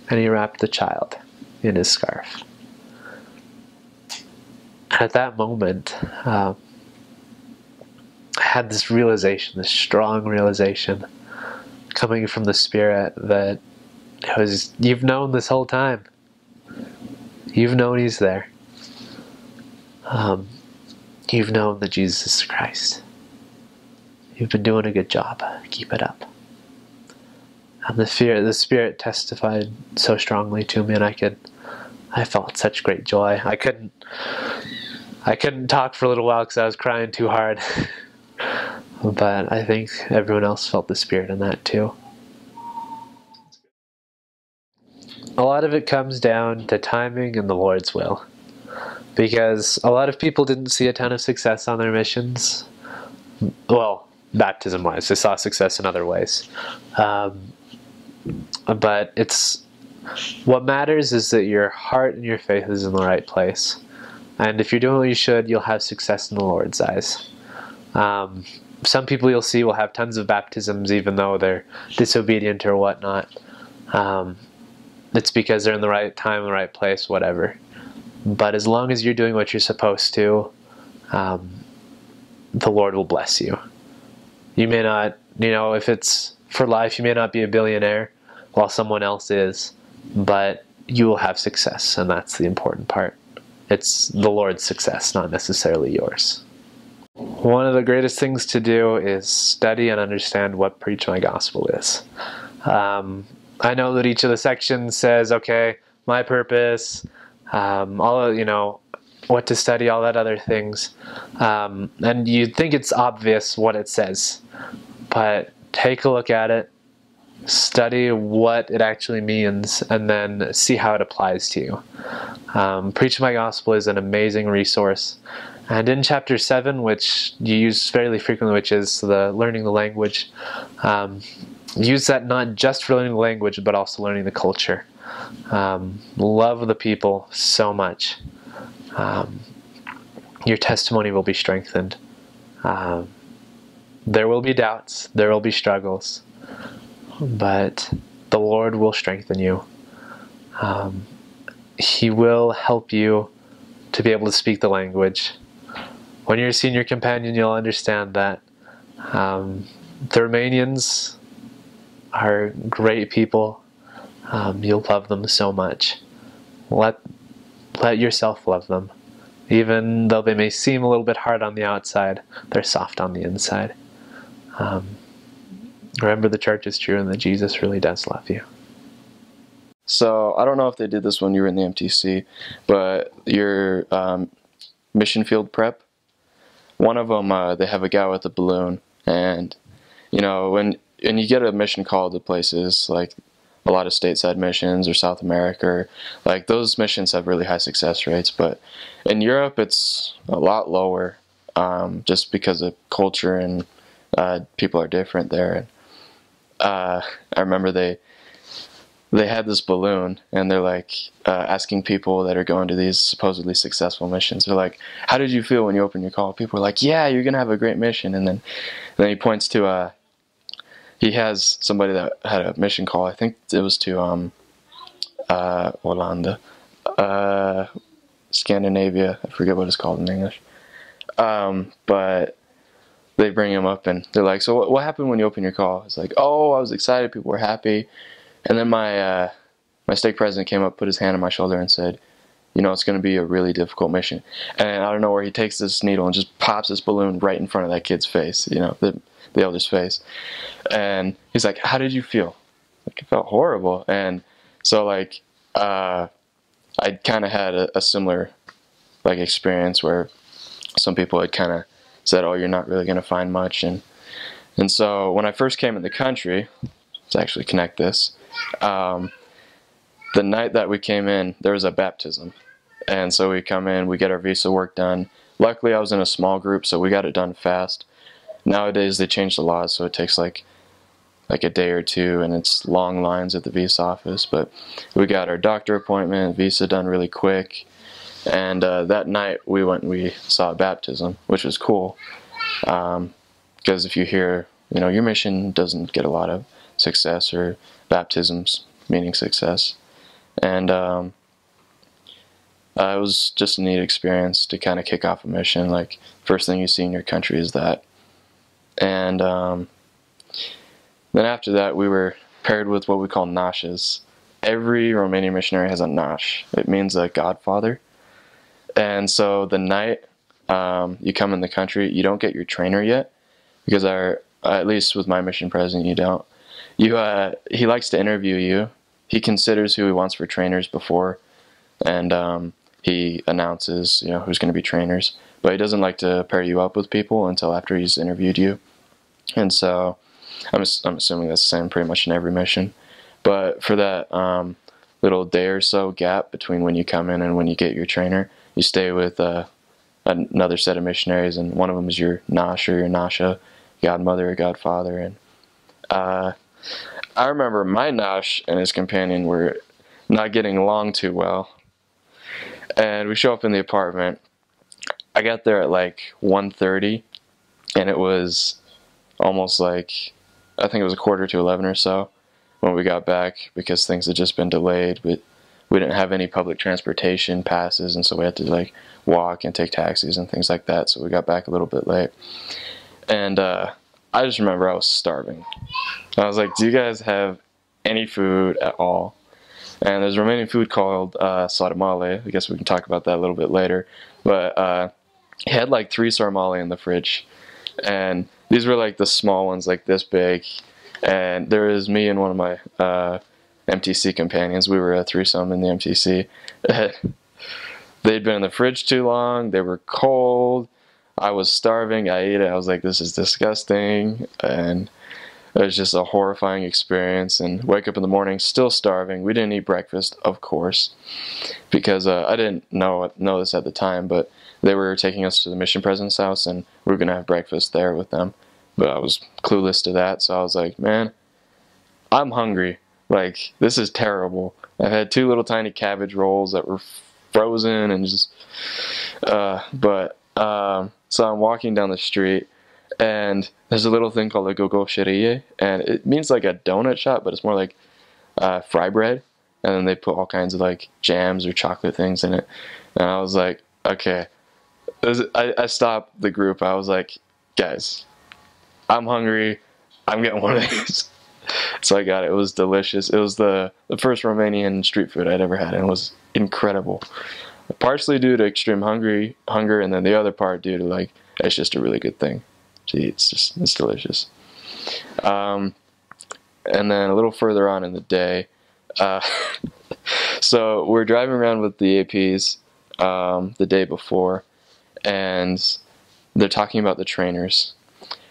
and he wrapped the child in his scarf. And at that moment, um, I had this realization, this strong realization coming from the Spirit that it was, you've known this whole time. You've known He's there. Um, you've known that Jesus is Christ. You've been doing a good job. Keep it up. And the fear, the Spirit testified so strongly to me, and I could, I felt such great joy. I couldn't, I couldn't talk for a little while because I was crying too hard. <laughs> but I think everyone else felt the Spirit in that too. A lot of it comes down to timing and the Lord's will. Because a lot of people didn't see a ton of success on their missions. Well, baptism wise, they saw success in other ways. Um, but it's what matters is that your heart and your faith is in the right place. And if you're doing what you should, you'll have success in the Lord's eyes. Um, some people you'll see will have tons of baptisms even though they're disobedient or whatnot. Um, it's because they're in the right time, the right place, whatever. But as long as you're doing what you're supposed to, um, the Lord will bless you. You may not, you know, if it's for life, you may not be a billionaire while someone else is, but you will have success, and that's the important part. It's the Lord's success, not necessarily yours. One of the greatest things to do is study and understand what Preach My Gospel is. Um, I know that each of the sections says, okay, my purpose, um, all you know, what to study, all that other things. Um, and you'd think it's obvious what it says, but take a look at it, study what it actually means, and then see how it applies to you. Um, Preach My Gospel is an amazing resource. And in chapter 7, which you use fairly frequently, which is the learning the language, um, use that not just for learning the language, but also learning the culture. Um, love the people so much. Um, your testimony will be strengthened. Um, there will be doubts, there will be struggles, but the Lord will strengthen you. Um, he will help you to be able to speak the language. When you're a senior companion, you'll understand that um, the Romanians are great people. Um, you'll love them so much. Let let yourself love them, even though they may seem a little bit hard on the outside. They're soft on the inside. Um, remember, the church is true, and that Jesus really does love you. So I don't know if they did this when you were in the MTC, but your um, mission field prep. One of them, uh, they have a guy with a balloon, and you know when and you get a mission call to places like a lot of stateside missions or South America, or, like those missions have really high success rates. But in Europe, it's a lot lower, um, just because of culture and uh, people are different there. And uh, I remember they they had this balloon, and they're like uh, asking people that are going to these supposedly successful missions. They're like, "How did you feel when you opened your call?" People are like, "Yeah, you're gonna have a great mission." And then and then he points to a he has somebody that had a mission call. I think it was to um, uh, Orlando, uh, Scandinavia. I forget what it's called in English. Um, but they bring him up and they're like, "So what, what happened when you opened your call?" It's like, "Oh, I was excited. People were happy." And then my uh, my stake president came up, put his hand on my shoulder, and said, "You know, it's going to be a really difficult mission." And I don't know where he takes this needle and just pops this balloon right in front of that kid's face. You know, the the elder's face. And he's like, How did you feel? Like, it felt horrible. And so, like, uh, I kind of had a, a, similar, like, experience where some people had kind of said, "Oh, you're not really going to find much." And and so when I first came in the country, to actually connect this, um, the night that we came in, there was a baptism, and so we come in, we get our visa work done. Luckily, I was in a small group, so we got it done fast. Nowadays, they changed the laws, so it takes like like a day or two, and it's long lines at the visa office. But we got our doctor appointment, visa done really quick, and uh, that night we went and we saw a baptism, which was cool. Because um, if you hear, you know, your mission doesn't get a lot of success or baptisms meaning success, and um, uh, it was just a neat experience to kind of kick off a mission. Like first thing you see in your country is that, and um, then after that, we were paired with what we call nashes. Every Romanian missionary has a naș. It means a godfather. And so the night um, you come in the country, you don't get your trainer yet, because our at least with my mission president, you don't. You uh, he likes to interview you. He considers who he wants for trainers before, and um, he announces you know who's going to be trainers. But he doesn't like to pair you up with people until after he's interviewed you. And so I'm, I'm assuming that's the same pretty much in every mission. But for that um, little day or so gap between when you come in and when you get your trainer, you stay with uh, another set of missionaries, and one of them is your Naș or your Nasha, godmother or godfather. And uh, I remember my Naș and his companion were not getting along too well. And we show up in the apartment. I got there at like 1.30, and it was almost like I think it was a quarter to 11 or so when we got back because things had just been delayed, but we didn't have any public transportation passes, and so we had to like walk and take taxis and things like that. So we got back a little bit late, and uh, I just remember I was starving. I was like, "Do you guys have any food at all?" And there's Romanian food called uh, sarmale. I guess we can talk about that a little bit later. But uh, he had like three sarmale in the fridge, and these were like the small ones, like this big. And there was me and one of my uh, MTC companions. We were a threesome in the MTC. <laughs> They'd been in the fridge too long. They were cold. I was starving. I ate it. I was like, this is disgusting. And it was just a horrifying experience. And wake up in the morning still starving. We didn't eat breakfast, of course, because uh, I didn't know know this at the time, but they were taking us to the mission president's house and we were going to have breakfast there with them. But I was clueless to that, so I was like, man, I'm hungry. Like, this is terrible. I had two little tiny cabbage rolls that were frozen and just, uh, but, um, so I'm walking down the street and there's a little thing called a gogoșerie and it means like a donut shop, but it's more like, uh, fry bread. And then they put all kinds of like jams or chocolate things in it. And I was like, okay, I, I stopped the group. I was like, guys, I'm hungry. I'm getting one of these. <laughs> so I got it. It was delicious. It was the, the first Romanian street food I'd ever had, and it was incredible. Partially due to extreme hungry hunger, and then the other part due to like it's just a really good thing eat. It's just it's delicious. Um, and then a little further on in the day, uh, <laughs> so we're driving around with the APs um, the day before, and they're talking about the trainers.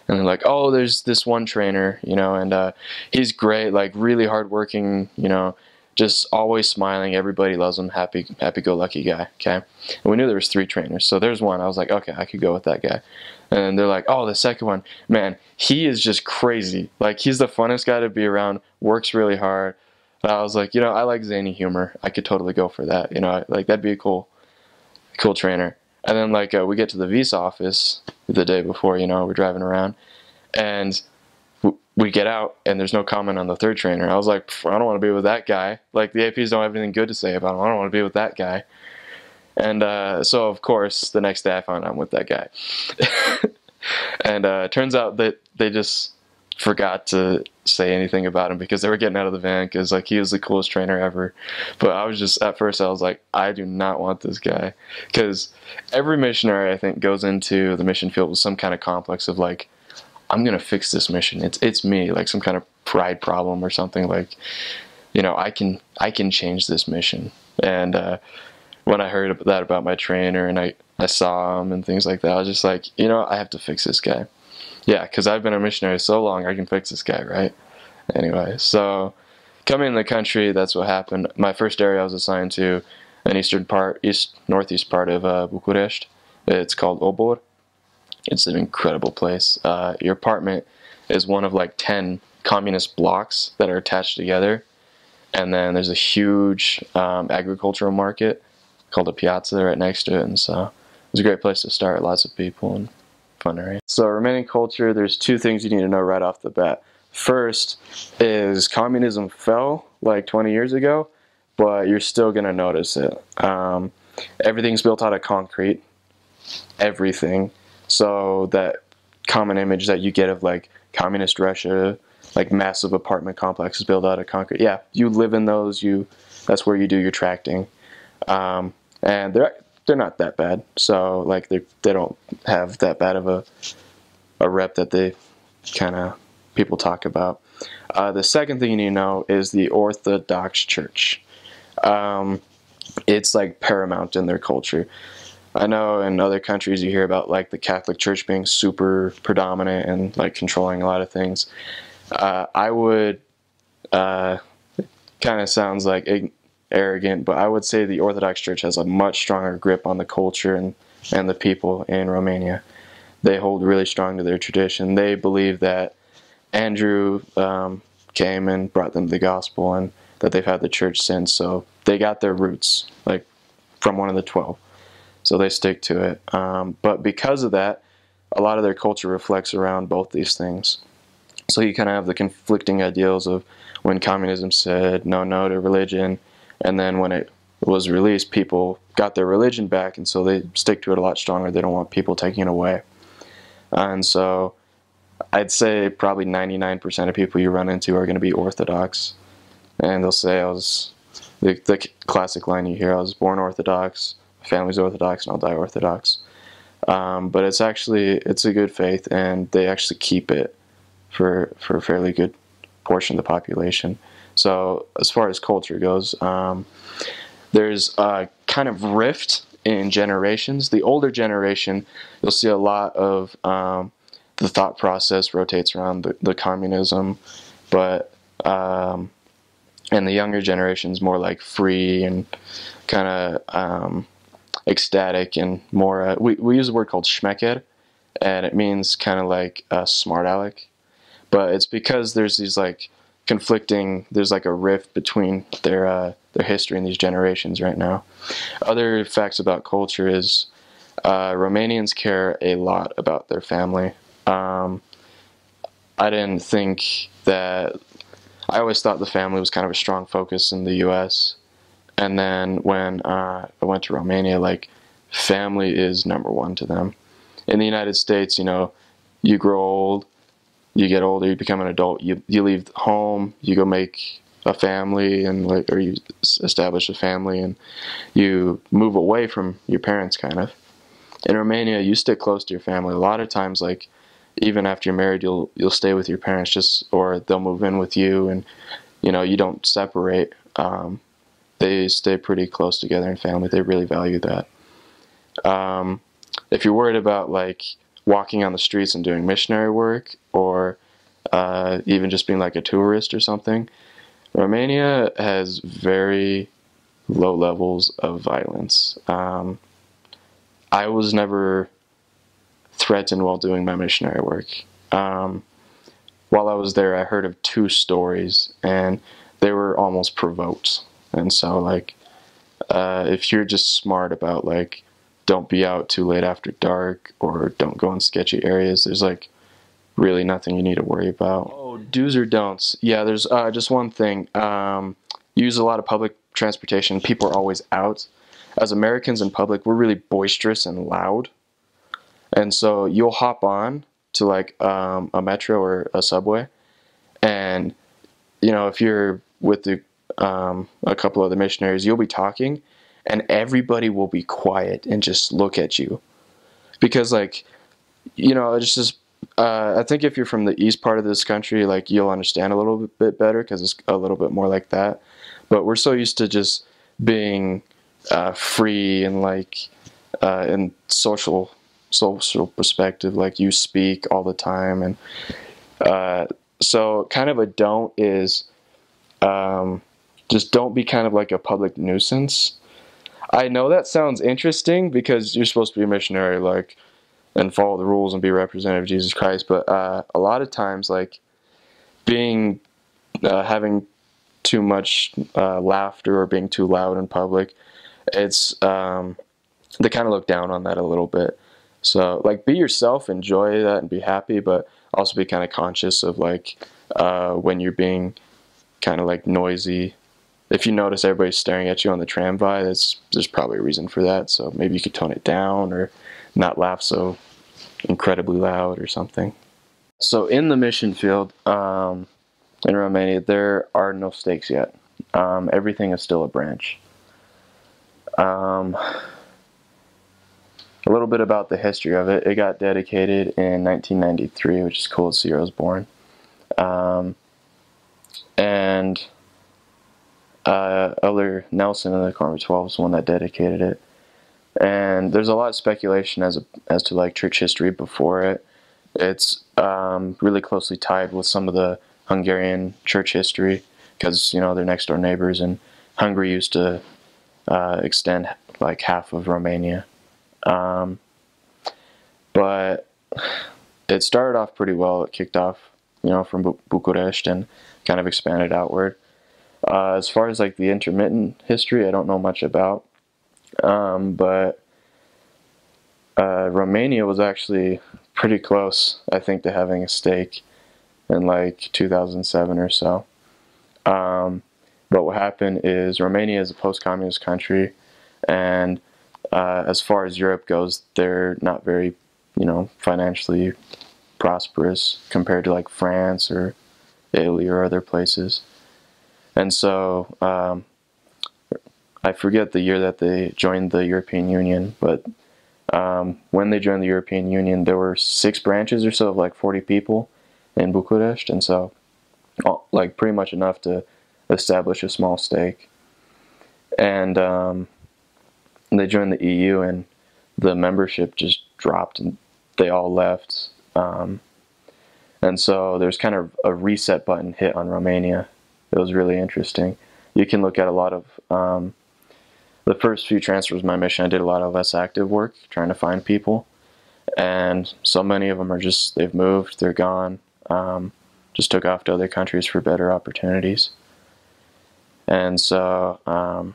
And they're like oh there's this one trainer you know and uh, he's great like really hardworking you know just always smiling. Everybody loves him. Happy happy go lucky guy okay? And we knew there was three trainers so there's one. I was like okay i could go with that guy. And they're like oh the second one. Man he is just crazy. Like he's the funnest guy to be around works really hard. And i was like you know i like zany humor. I could totally go for that you know like that'd be a cool cool trainer and then like uh, we get to the visa office the day before, you know, we're driving around, and we get out and there's no comment on the third trainer. I was like, I don't want to be with that guy. Like the APs don't have anything good to say about him. I don't want to be with that guy. And uh, so of course the next day I found out I'm with that guy. <laughs> and uh, turns out that they just forgot to say anything about him because they were getting out of the van because like he was the coolest trainer ever. But I was just at first I was like, I do not want this guy because every missionary I think goes into the mission field with some kind of complex of like, I'm gonna fix this mission. It's it's me, like some kind of pride problem or something like, you know, I can I can change this mission and. Uh, when I heard that about my trainer and I, I saw him and things like that, I was just like, you know, I have to fix this guy. Yeah, because I've been a missionary so long, I can fix this guy, right? Anyway, so coming in the country, that's what happened. My first area I was assigned to an eastern part, east northeast part of uh, Bucharest. It's called Obor. It's an incredible place. Uh, your apartment is one of like ten communist blocks that are attached together, and then there's a huge um, agricultural market called a piață right next to it, and so it's a great place to start. Lots of people and fun area. So Romanian culture, there's two things you need to know right off the bat. First is communism fell like 20 years ago, but you're still gonna notice it. Um, everything's built out of concrete, everything. So that common image that you get of like communist Russia, like massive apartment complexes built out of concrete. Yeah, you live in those. You that's where you do your tracting, um, and they're they're not that bad. So like they they don't have that bad of a a rep that they kind of people talk about. Uh, the second thing you need to know is the Orthodox Church. Um, it's like paramount in their culture. I know in other countries you hear about like the Catholic Church being super predominant and like controlling a lot of things. Uh, I would uh, kind of sounds like arrogant, but I would say the Orthodox Church has a much stronger grip on the culture and, and the people in Romania. They hold really strong to their tradition. They believe that Andrew um, came and brought them the gospel and that they've had the church since. So they got their roots, like from one of the 12. So they stick to it. Um, but because of that, a lot of their culture reflects around both these things. So you kind of have the conflicting ideals of when communism said no, no to religion, and then when it was released, people got their religion back, and so they stick to it a lot stronger. They don't want people taking it away. And so I'd say probably 99% of people you run into are going to be Orthodox. And they'll say, I was, the, the classic line you hear, I was born Orthodox, my family's Orthodox, and I'll die Orthodox. Um, but it's actually, it's a good faith, and they actually keep it for, for a fairly good portion of the population. So as far as culture goes, um, there's a kind of rift in generations. The older generation, you'll see a lot of um, the thought process rotates around the, the communism, but um, and the younger generation is more like free and kind of um, ecstatic and more. Uh, we we use a word called șmecher, and it means kind of like a smart aleck, but it's because there's these like conflicting. There's like a rift between their uh, their history and these generations right now. Other facts about culture is uh, Romanians care a lot about their family. Um, I didn't think that. I always thought the family was kind of a strong focus in the U.S. And then when uh, I went to Romania, like family is number one to them. In the United States, you know, you grow old, you get older, you become an adult, you you leave home, you go make a family and like or you establish a family and you move away from your parents kind of. In Romania, you stick close to your family. A lot of times like even after you're married, you'll you'll stay with your parents just, or they'll move in with you, and you know you don't separate. Um, they stay pretty close together in family. They really value that. Um, if you're worried about like walking on the streets and doing missionary work, or uh, even just being like a tourist or something, Romania has very low levels of violence. Um, I was never threatened while doing my missionary work. Um, while I was there, I heard of two stories, and they were almost provoked. And so, like, uh, if you're just smart about like, don't be out too late after dark, or don't go in sketchy areas, there's like really nothing you need to worry about. Oh, do's or don'ts? Yeah, there's uh, just one thing. Um, use a lot of public transportation. People are always out. As Americans in public, we're really boisterous and loud. And so you'll hop on to like um, a metro or a subway, and you know if you're with the um, a couple other missionaries, you'll be talking, and everybody will be quiet and just look at you, because like you know it's just uh, I think if you're from the east part of this country, like you'll understand a little bit better because it's a little bit more like that. But we're so used to just being uh, free and like uh, in social social perspective. Like you speak all the time, and uh, so kind of a don't is um, just don't be kind of like a public nuisance. I know that sounds interesting because you're supposed to be a missionary, like, and follow the rules and be representative of Jesus Christ. But uh, a lot of times, like, being uh, having too much uh, laughter or being too loud in public, it's um, they kind of look down on that a little bit. So, like, be yourself, enjoy that, and be happy, but also be kind of conscious of like uh, when you're being kind of like noisy. If you notice everybody's staring at you on the tram by, that's there's probably a reason for that. So maybe you could tone it down or not laugh so incredibly loud or something. So in the mission field um, in Romania, there are no stakes yet. Um, everything is still a branch. Um, a little bit about the history of it. It got dedicated in 1993, which is cool to see I was born. Um, and uh, Elder Nelson of the Quorum 12 is the one that dedicated it. And there's a lot of speculation as a, as to like church history before it. It's um, really closely tied with some of the Hungarian church history because you know they're next door neighbors, and Hungary used to uh, extend like half of Romania. Um, but it started off pretty well. It kicked off, you know, from Bucharest and kind of expanded outward. Uh, as far as like the intermittent history, I don't know much about, um, but uh, Romania was actually pretty close, I think, to having a stake in like 2007 or so. Um, but what happened is Romania is a post-communist country, and uh, as far as Europe goes, they're not very, you know, financially prosperous compared to like France or Italy or other places. And so um, I forget the year that they joined the European Union, but um, when they joined the European Union, there were six branches or so of like 40 people in Bucharest, and so like pretty much enough to establish a small stake. And um, they joined the EU and the membership just dropped and they all left. Um, and so there's kind of a reset button hit on Romania. It was really interesting. You can look at a lot of um, the first few transfers of my mission. I did a lot of less active work trying to find people, and so many of them are just they've moved, they're gone, um, just took off to other countries for better opportunities. And so um,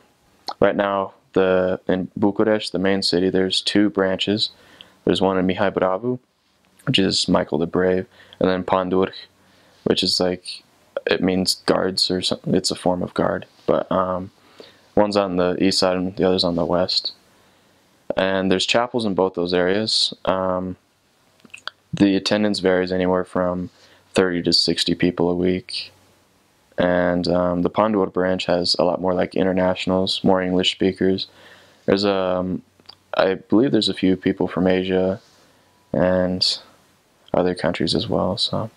right now the in Bucharest, the main city, there's two branches. There's one in Mihai Bravu, which is Michael the Brave, and then Pandurh, which is like it means guards or something. It's a form of guard, but um, one's on the east side and the other's on the west. And there's chapels in both those areas. Um, the attendance varies anywhere from 30 to 60 people a week and um, the Pandurh branch has a lot more like internationals, more English speakers. There's a, um, I believe there's a few people from Asia and other countries as well. So,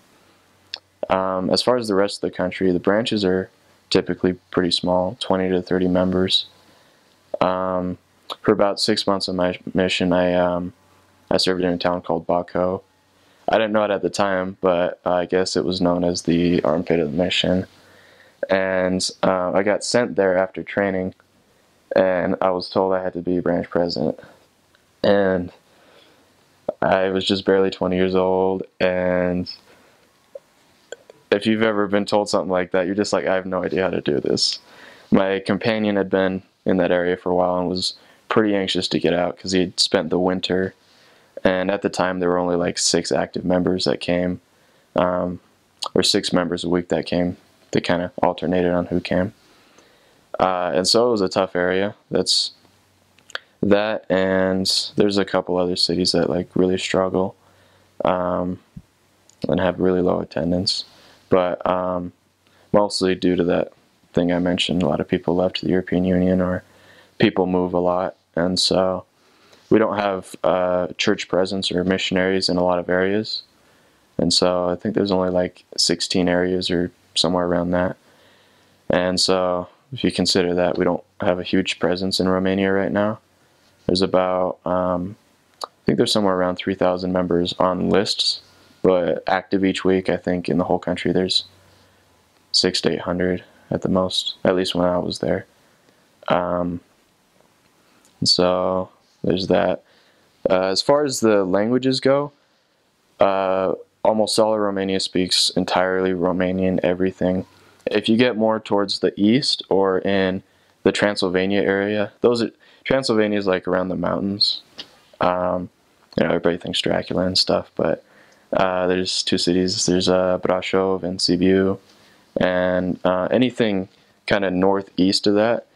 um, as far as the rest of the country, the branches are typically pretty small, 20 to 30 members. Um, for about six months of my mission, I um, I served in a town called Bacău. I didn't know it at the time, but I guess it was known as the armpit of the mission and uh, I got sent there after training, and I was told I had to be branch president, and I was just barely 20 years old, and if you've ever been told something like that, you're just like, I have no idea how to do this. My companion had been in that area for a while and was pretty anxious to get out because he had spent the winter, and at the time there were only like six active members that came, um, or six members a week that came they kind of alternated on who came. Uh, and so it was a tough area. That's that, and there's a couple other cities that like really struggle um, and have really low attendance. But um, mostly due to that thing I mentioned, a lot of people left the European Union or people move a lot, and so we don't have uh, church presence or missionaries in a lot of areas. And so I think there's only like 16 areas or somewhere around that. And so if you consider that we don't have a huge presence in Romania right now. There's about, um, I think there's somewhere around 3,000 members on lists, but active each week, I think in the whole country there's six to 800 at the most, at least when I was there. Um, so there's that. Uh, as far as the languages go, uh, almost all of Romania speaks entirely Romanian, everything. If you get more towards the east or in the Transylvania area, those are, Transylvania is like around the mountains. Um, you know, everybody thinks Dracula and stuff, but uh, there's two cities. There's uh, Brasov and Sibiu, and uh, anything kind of northeast of that,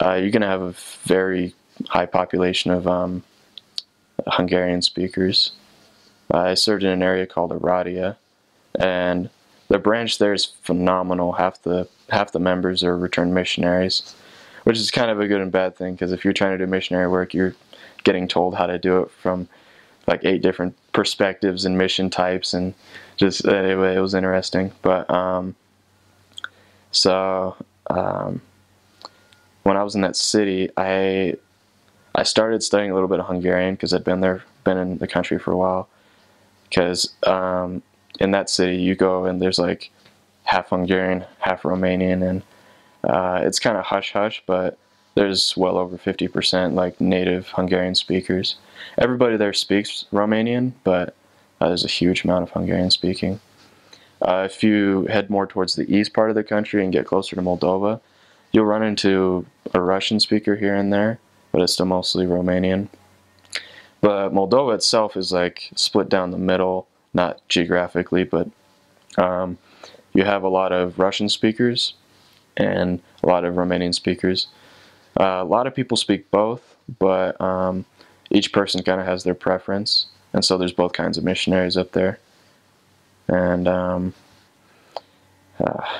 uh, you're gonna have a very high population of um, Hungarian speakers. I served in an area called Oradea, and the branch there is phenomenal. Half the half the members are returned missionaries, which is kind of a good and bad thing because if you're trying to do missionary work, you're getting told how to do it from like eight different perspectives and mission types, and just anyway, it was interesting. But um, so um, when I was in that city, I I started studying a little bit of Hungarian because I'd been there, been in the country for a while. Because um, in that city, you go and there's like half Hungarian, half Romanian, and uh, it's kind of hush hush, but there's well over 50% like native Hungarian speakers. Everybody there speaks Romanian, but uh, there's a huge amount of Hungarian speaking. Uh, if you head more towards the east part of the country and get closer to Moldova, you'll run into a Russian speaker here and there, but it's still mostly Romanian. But Moldova itself is like split down the middle, not geographically, but um, you have a lot of Russian speakers and a lot of Romanian speakers. Uh, a lot of people speak both, but um, each person kind of has their preference, and so there's both kinds of missionaries up there. And um, uh,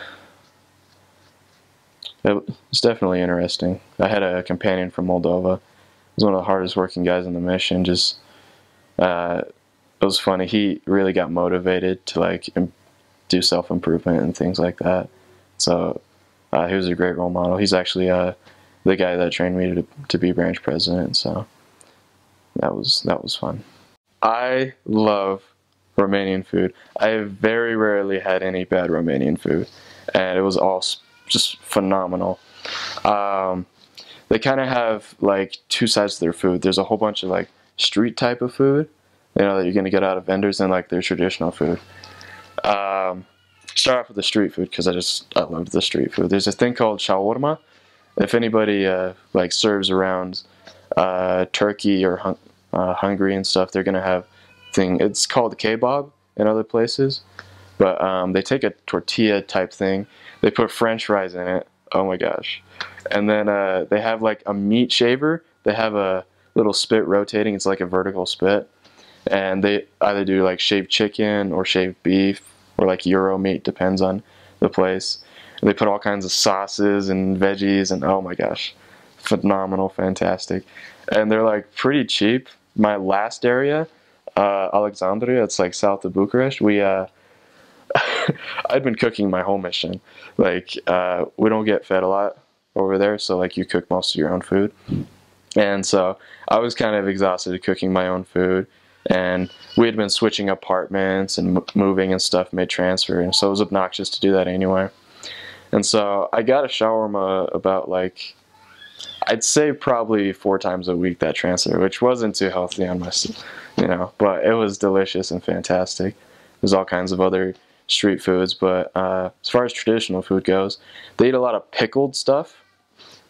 it was definitely interesting. I had a companion from Moldova. He was one of the hardest working guys on the mission. Just uh, it was funny. He really got motivated to like do self improvement and things like that. So uh, he was a great role model. He's actually uh, the guy that trained me to, to be branch president. So that was that was fun. I love Romanian food. I have very rarely had any bad Romanian food, and it was all just phenomenal. Um, they kind of have like two sides to their food. There's a whole bunch of like street type of food, you know, that you're gonna get out of vendors, and like their traditional food. Um, start off with the street food because I just I love the street food. There's a thing called shawarma. If anybody uh, like serves around uh, Turkey or uh, Hungary and stuff, they're gonna have thing. It's called kebab in other places, but um, they take a tortilla type thing they put French fries in it. Oh my gosh. And then uh, they have like a meat shaver. They have a little spit rotating. It's like a vertical spit. And they either do like shaved chicken or shaved beef or like Euro meat, depends on the place. And they put all kinds of sauces and veggies and oh my gosh, phenomenal, fantastic. And they're like pretty cheap. My last area, uh, Alexandria, it's like south of Bucharest. We uh, <laughs> I'd been cooking my whole mission. Like uh, we don't get fed a lot over there, so like you cook most of your own food. And so I was kind of exhausted cooking my own food, and we had been switching apartments and moving and stuff mid transfer, and so it was obnoxious to do that anyway. And so I got a shawarma about like I'd say probably four times a week that transfer, which wasn't too healthy on my, you know, but it was delicious and fantastic. There's all kinds of other street foods, but uh, as far as traditional food goes, they eat a lot of pickled stuff.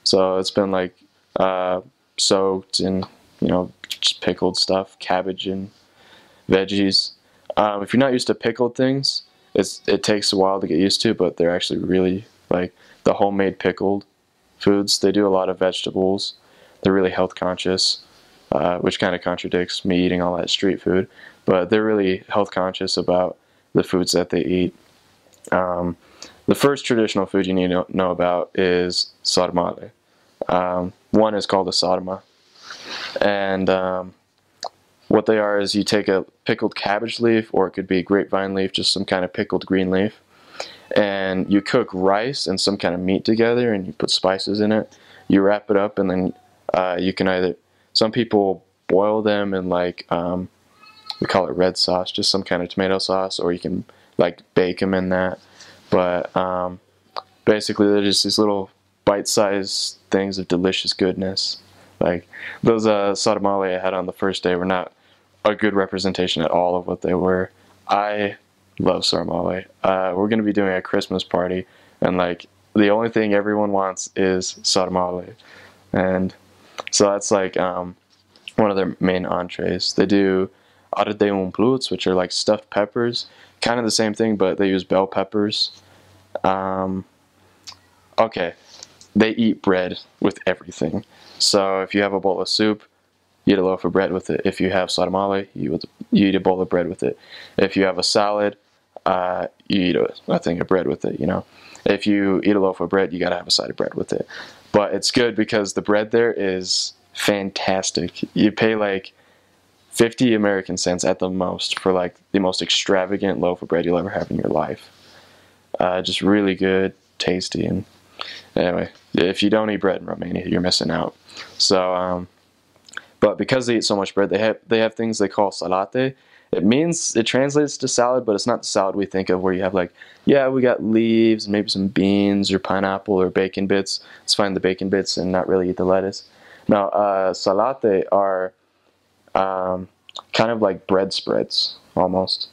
So it's been like uh, soaked and you know just pickled stuff, cabbage and veggies. Um, if you're not used to pickled things, it's it takes a while to get used to, but they're actually really like the homemade pickled foods. They do a lot of vegetables. They're really health conscious, uh, which kind of contradicts me eating all that street food. But they're really health conscious about the foods that they eat. Um, the first traditional food you need to know about is sarmale. Um, one is called a sarma. And um, what they are is you take a pickled cabbage leaf, or it could be grapevine leaf, just some kind of pickled green leaf, and you cook rice and some kind of meat together, and you put spices in it. You wrap it up, and then uh, you can either some people boil them in like um, we call it red sauce, just some kind of tomato sauce, or you can like bake them in that. But um, basically, they're just these little bite-sized things of delicious goodness. Like those uh, sarmale I had on the first day were not a good representation at all of what they were. I love sarmale. Uh, we're gonna be doing a Christmas party, and like the only thing everyone wants is sarmale, and so that's like um, one of their main entrees. They do ardei umpluți, which are like stuffed peppers, kind of the same thing, but they use bell peppers. Um, okay, they eat bread with everything. So if you have a bowl of soup, you eat a loaf of bread with it. If you have sarmale, you eat a bowl of bread with it. If you have a salad, uh, you eat a, a thing of bread with it, you know. If you eat a loaf of bread, you gotta have a side of bread with it. But it's good because the bread there is fantastic. You pay like 50 American cents at the most for like the most extravagant loaf of bread you'll ever have in your life. Uh, just really good, tasty, and anyway, if you don't eat bread in Romania, you're missing out. So, um, but because they eat so much bread, they have they have things they call salate. It means it translates to salad, but it's not the salad we think of where you have like, yeah, we got leaves, maybe some beans or pineapple or bacon bits. Let's find the bacon bits and not really eat the lettuce. Now, uh, salate are um, kind of like bread spreads almost.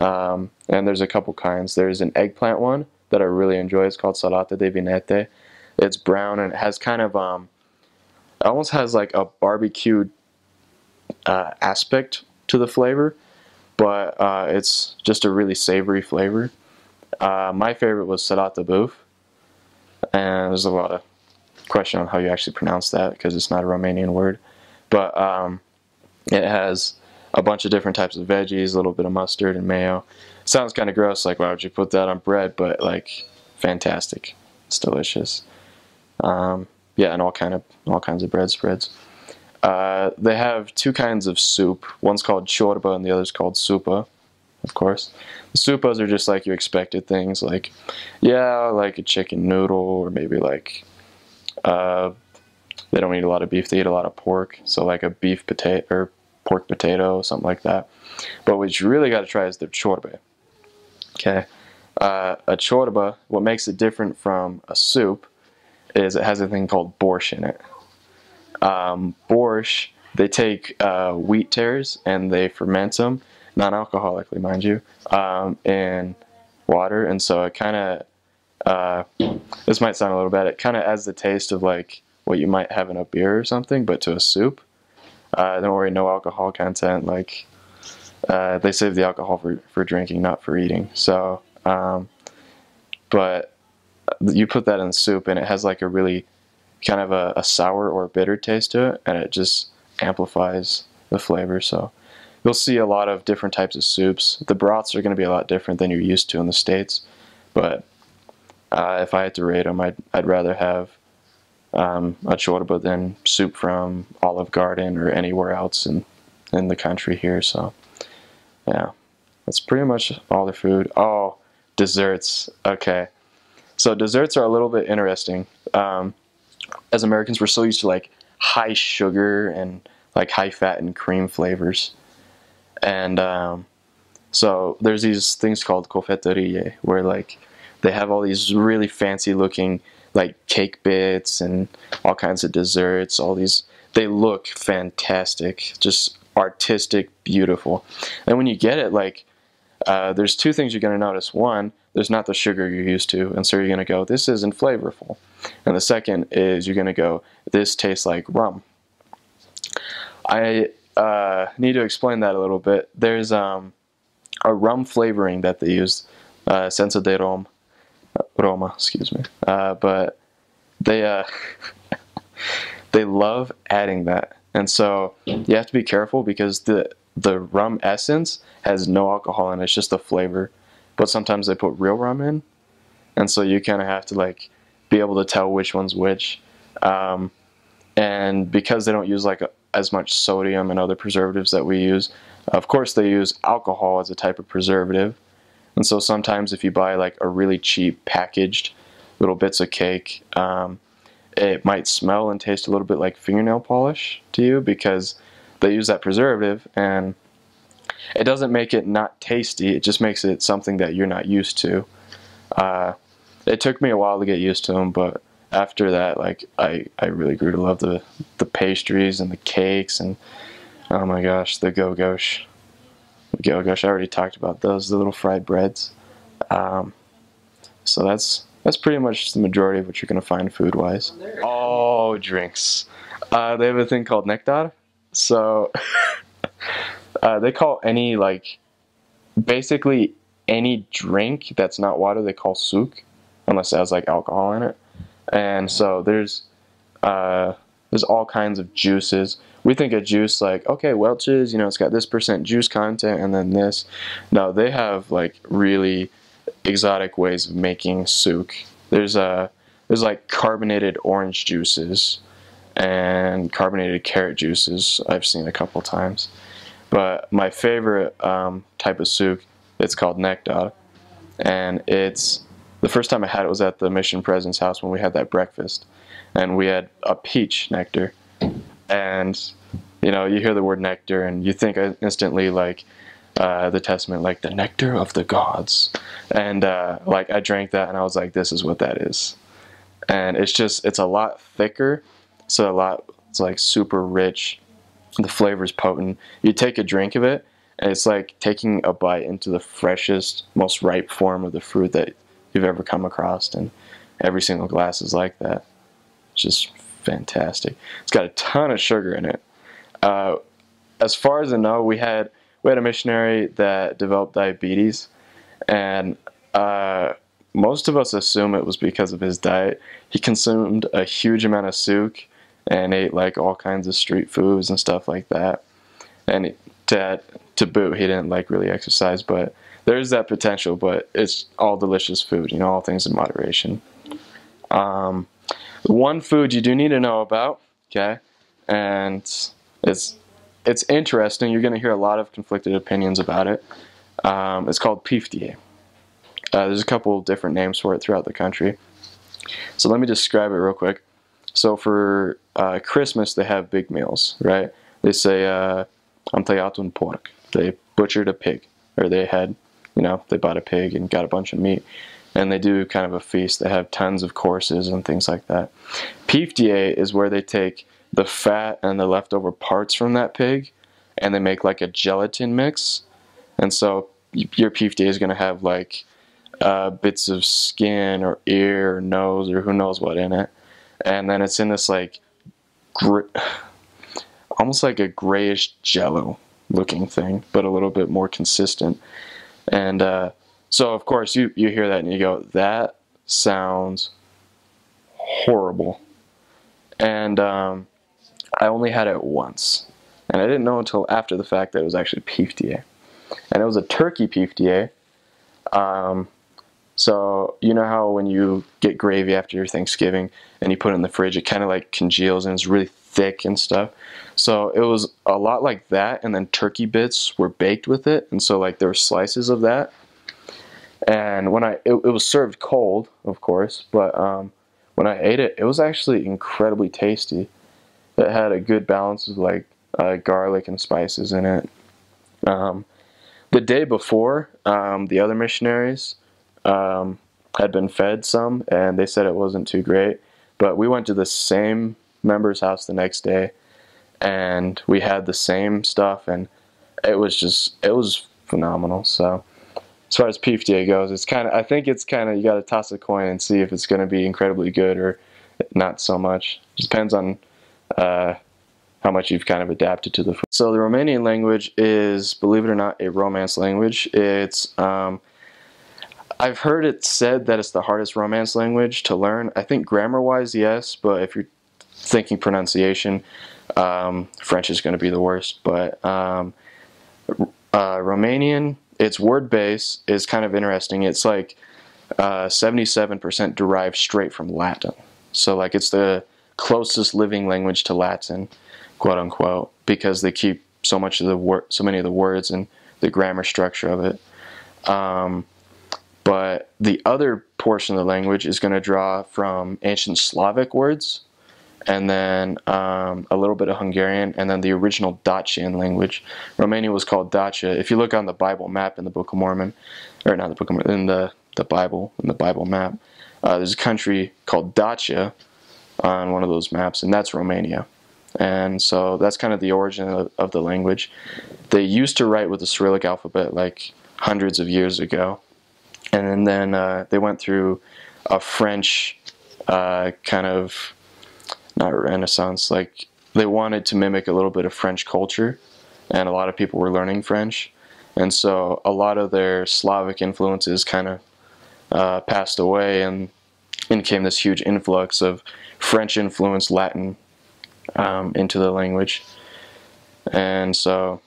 Um, and there's a couple kinds. There's an eggplant one that I really enjoy. It's called salata de vinete. It's brown and it has kind of um, almost has like a barbecued uh, aspect to the flavor, but uh, it's just a really savory flavor. Uh, my favorite was salata boeuf, and there's a lot of question on how you actually pronounce that because it's not a Romanian word, but um, it has a bunch of different types of veggies, a little bit of mustard and mayo. Sounds kind of gross, like why would you put that on bread? But like, fantastic. It's delicious. Um, yeah, and all kind of all kinds of bread spreads. Uh, they have two kinds of soup. One's called ciorbă and the other's called supa, of course. The supas are just like you expected things, like yeah, like a chicken noodle or maybe like uh, they don't eat a lot of beef. They eat a lot of pork, so like a beef potato or pork potato, something like that. But what you really got to try is the ciorbă. Okay, uh, a ciorbă. What makes it different from a soup is it has a thing called borscht in it. Um, borscht, they take uh, wheat tares and they ferment them, non-alcoholically, mind you, um, in water, and so it kind of. Uh, this might sound a little bad. It kind of adds the taste of like what you might have in a beer or something, but to a soup. Uh, don't worry, no alcohol content. Like uh, they save the alcohol for, for drinking, not for eating. So, um, but you put that in soup, and it has like a really kind of a, a sour or bitter taste to it, and it just amplifies the flavor. So you'll see a lot of different types of soups. The broths are going to be a lot different than you're used to in the states, but uh, if I had to rate them, I'd I'd rather have um, a ciorbă than soup from Olive Garden or anywhere else in in the country here. So yeah, that's pretty much all the food. Oh, desserts. Okay, so desserts are a little bit interesting. Um, as Americans, we're so used to like high sugar and like high fat and cream flavors, and um, so there's these things called cofetărie where like they have all these really fancy looking like cake bits and all kinds of desserts. All these they look fantastic, just artistic, beautiful. And when you get it, like uh, there's two things you're going to notice. One, there's not the sugar you're used to, and so you're going to go, this isn't flavorful. And the second is you're going to go, this tastes like rum. I uh, need to explain that a little bit. There's um, a rum flavoring that they use, uh, de Rom, Roma, excuse me. Uh, but they uh, <laughs> they love adding that, and so you have to be careful because the the rum essence has no alcohol in it; it's just the flavor. But sometimes they put real rum in, and so you kind of have to like be able to tell which one's which. Um, and because they don't use like as much sodium and other preservatives that we use, of course they use alcohol as a type of preservative And so sometimes if you buy like a really cheap packaged little bits of cake, um, it might smell and taste a little bit like fingernail polish to you because they use that preservative and it doesn't make it not tasty. It just makes it something that you're not used to. Uh, it took me a while to get used to them, but after that, like I, I really grew to love the the pastries and the cakes and oh my gosh, the gogoși, the gogoși. I already talked about those, the little fried breads. Um, so that's that's pretty much the majority of what you're gonna find food wise. Oh, drinks. Uh, they have a thing called nectar. So <laughs> uh, they call any like basically any drink that's not water they call suc, unless it has like alcohol in it. And so there's uh, there's all kinds of juices. We think of juice like okay Welch's, you know, it's got this percent juice content and then this. No, they have like really exotic ways of making suc. There's a uh, there's like carbonated orange juices and carbonated carrot juices I've seen a couple times. But my favorite um, type of suc, it's called nectar, and it's the first time I had it was at the mission president's house when we had that breakfast, and we had a peach nectar, and you know you hear the word nectar and you think instantly like uh, the testament like the nectar of the gods, and uh, like I drank that and I was like this is what that is, and it's just it's a lot thicker, so a lot it's like super rich, the flavor's potent. You take a drink of it and it's like taking a bite into the freshest, most ripe form of the fruit that you've ever come across, and every single glass is like that. It's just fantastic. It's got a ton of sugar in it. Uh, as far as I know, we had we had a missionary that developed diabetes, and uh, most of us assume it was because of his diet. He consumed a huge amount of suc and ate like all kinds of street foods and stuff like that. And to to boot, he didn't like really exercise, but there's that potential, but it's all delicious food, you know, all things in moderation. Um, one food you do need to know about, okay, and it's it's interesting. You're going to hear a lot of conflicted opinions about it. Um, it's called piftie. Uh, there's a couple different names for it throughout the country. So let me describe it real quick. So for uh, Christmas, they have big meals, right? They say, uh, "Am pork." They butchered a pig, or they had you know, they bought a pig and got a bunch of meat. And they do kind of a feast. They have tons of courses and things like that. Piftie is where they take the fat and the leftover parts from that pig and they make like a gelatin mix. And so your piftie is going to have like uh, bits of skin or ear or nose or who knows what in it. And then it's in this like almost like a grayish jello looking thing, but a little bit more consistent. And uh, so, of course, you, you hear that and you go, that sounds horrible. And um, I only had it once. And I didn't know until after the fact that it was actually piftie. And it was a turkey piftie. Um, so you know how when you get gravy after your Thanksgiving and you put it in the fridge, it kind of like congeals and it's really thick and stuff. So it was a lot like that, and then turkey bits were baked with it, and so like there were slices of that. And when I it, it was served cold, of course, but um, when I ate it, it was actually incredibly tasty. It had a good balance of like uh, garlic and spices in it. Um, the day before, um, the other missionaries um, had been fed some, and they said it wasn't too great. But we went to the same member's house the next day and we had the same stuff and it was just it was phenomenal so as far as piftie goes it's kind of i think it's kind of you got to toss a coin and see if it's going to be incredibly good or not so much it depends on uh, how much you've kind of adapted to the food. so the romanian language is believe it or not a romance language it's um, I've heard it said that it's the hardest Romance language to learn. I think grammar wise, yes, but if you're thinking pronunciation, um, French is going to be the worst, but um, uh, Romanian, its word base is kind of interesting. It's like 77% uh, derived straight from Latin. So, like, it's the closest living language to Latin, quote unquote, because they keep so much of the word, so many of the words and the grammar structure of it. Um, But the other portion of the language is going to draw from ancient Slavic words, and then um, a little bit of Hungarian, and then the original Dacian language. Romania was called Dacia. If you look on the Bible map in the Book of Mormon, or not the Book of Mormon, in the, the Bible, in the Bible map, uh, there's a country called Dacia on one of those maps, and that's Romania. And so that's kind of the origin of, of the language. They used to write with the Cyrillic alphabet like hundreds of years ago, and then uh, they went through a French uh, kind of not renaissance like they wanted to mimic a little bit of French culture, and a lot of people were learning French, and so a lot of their Slavic influences kind of uh, passed away, and and came this huge influx of French influenced Latin um, into the language, and so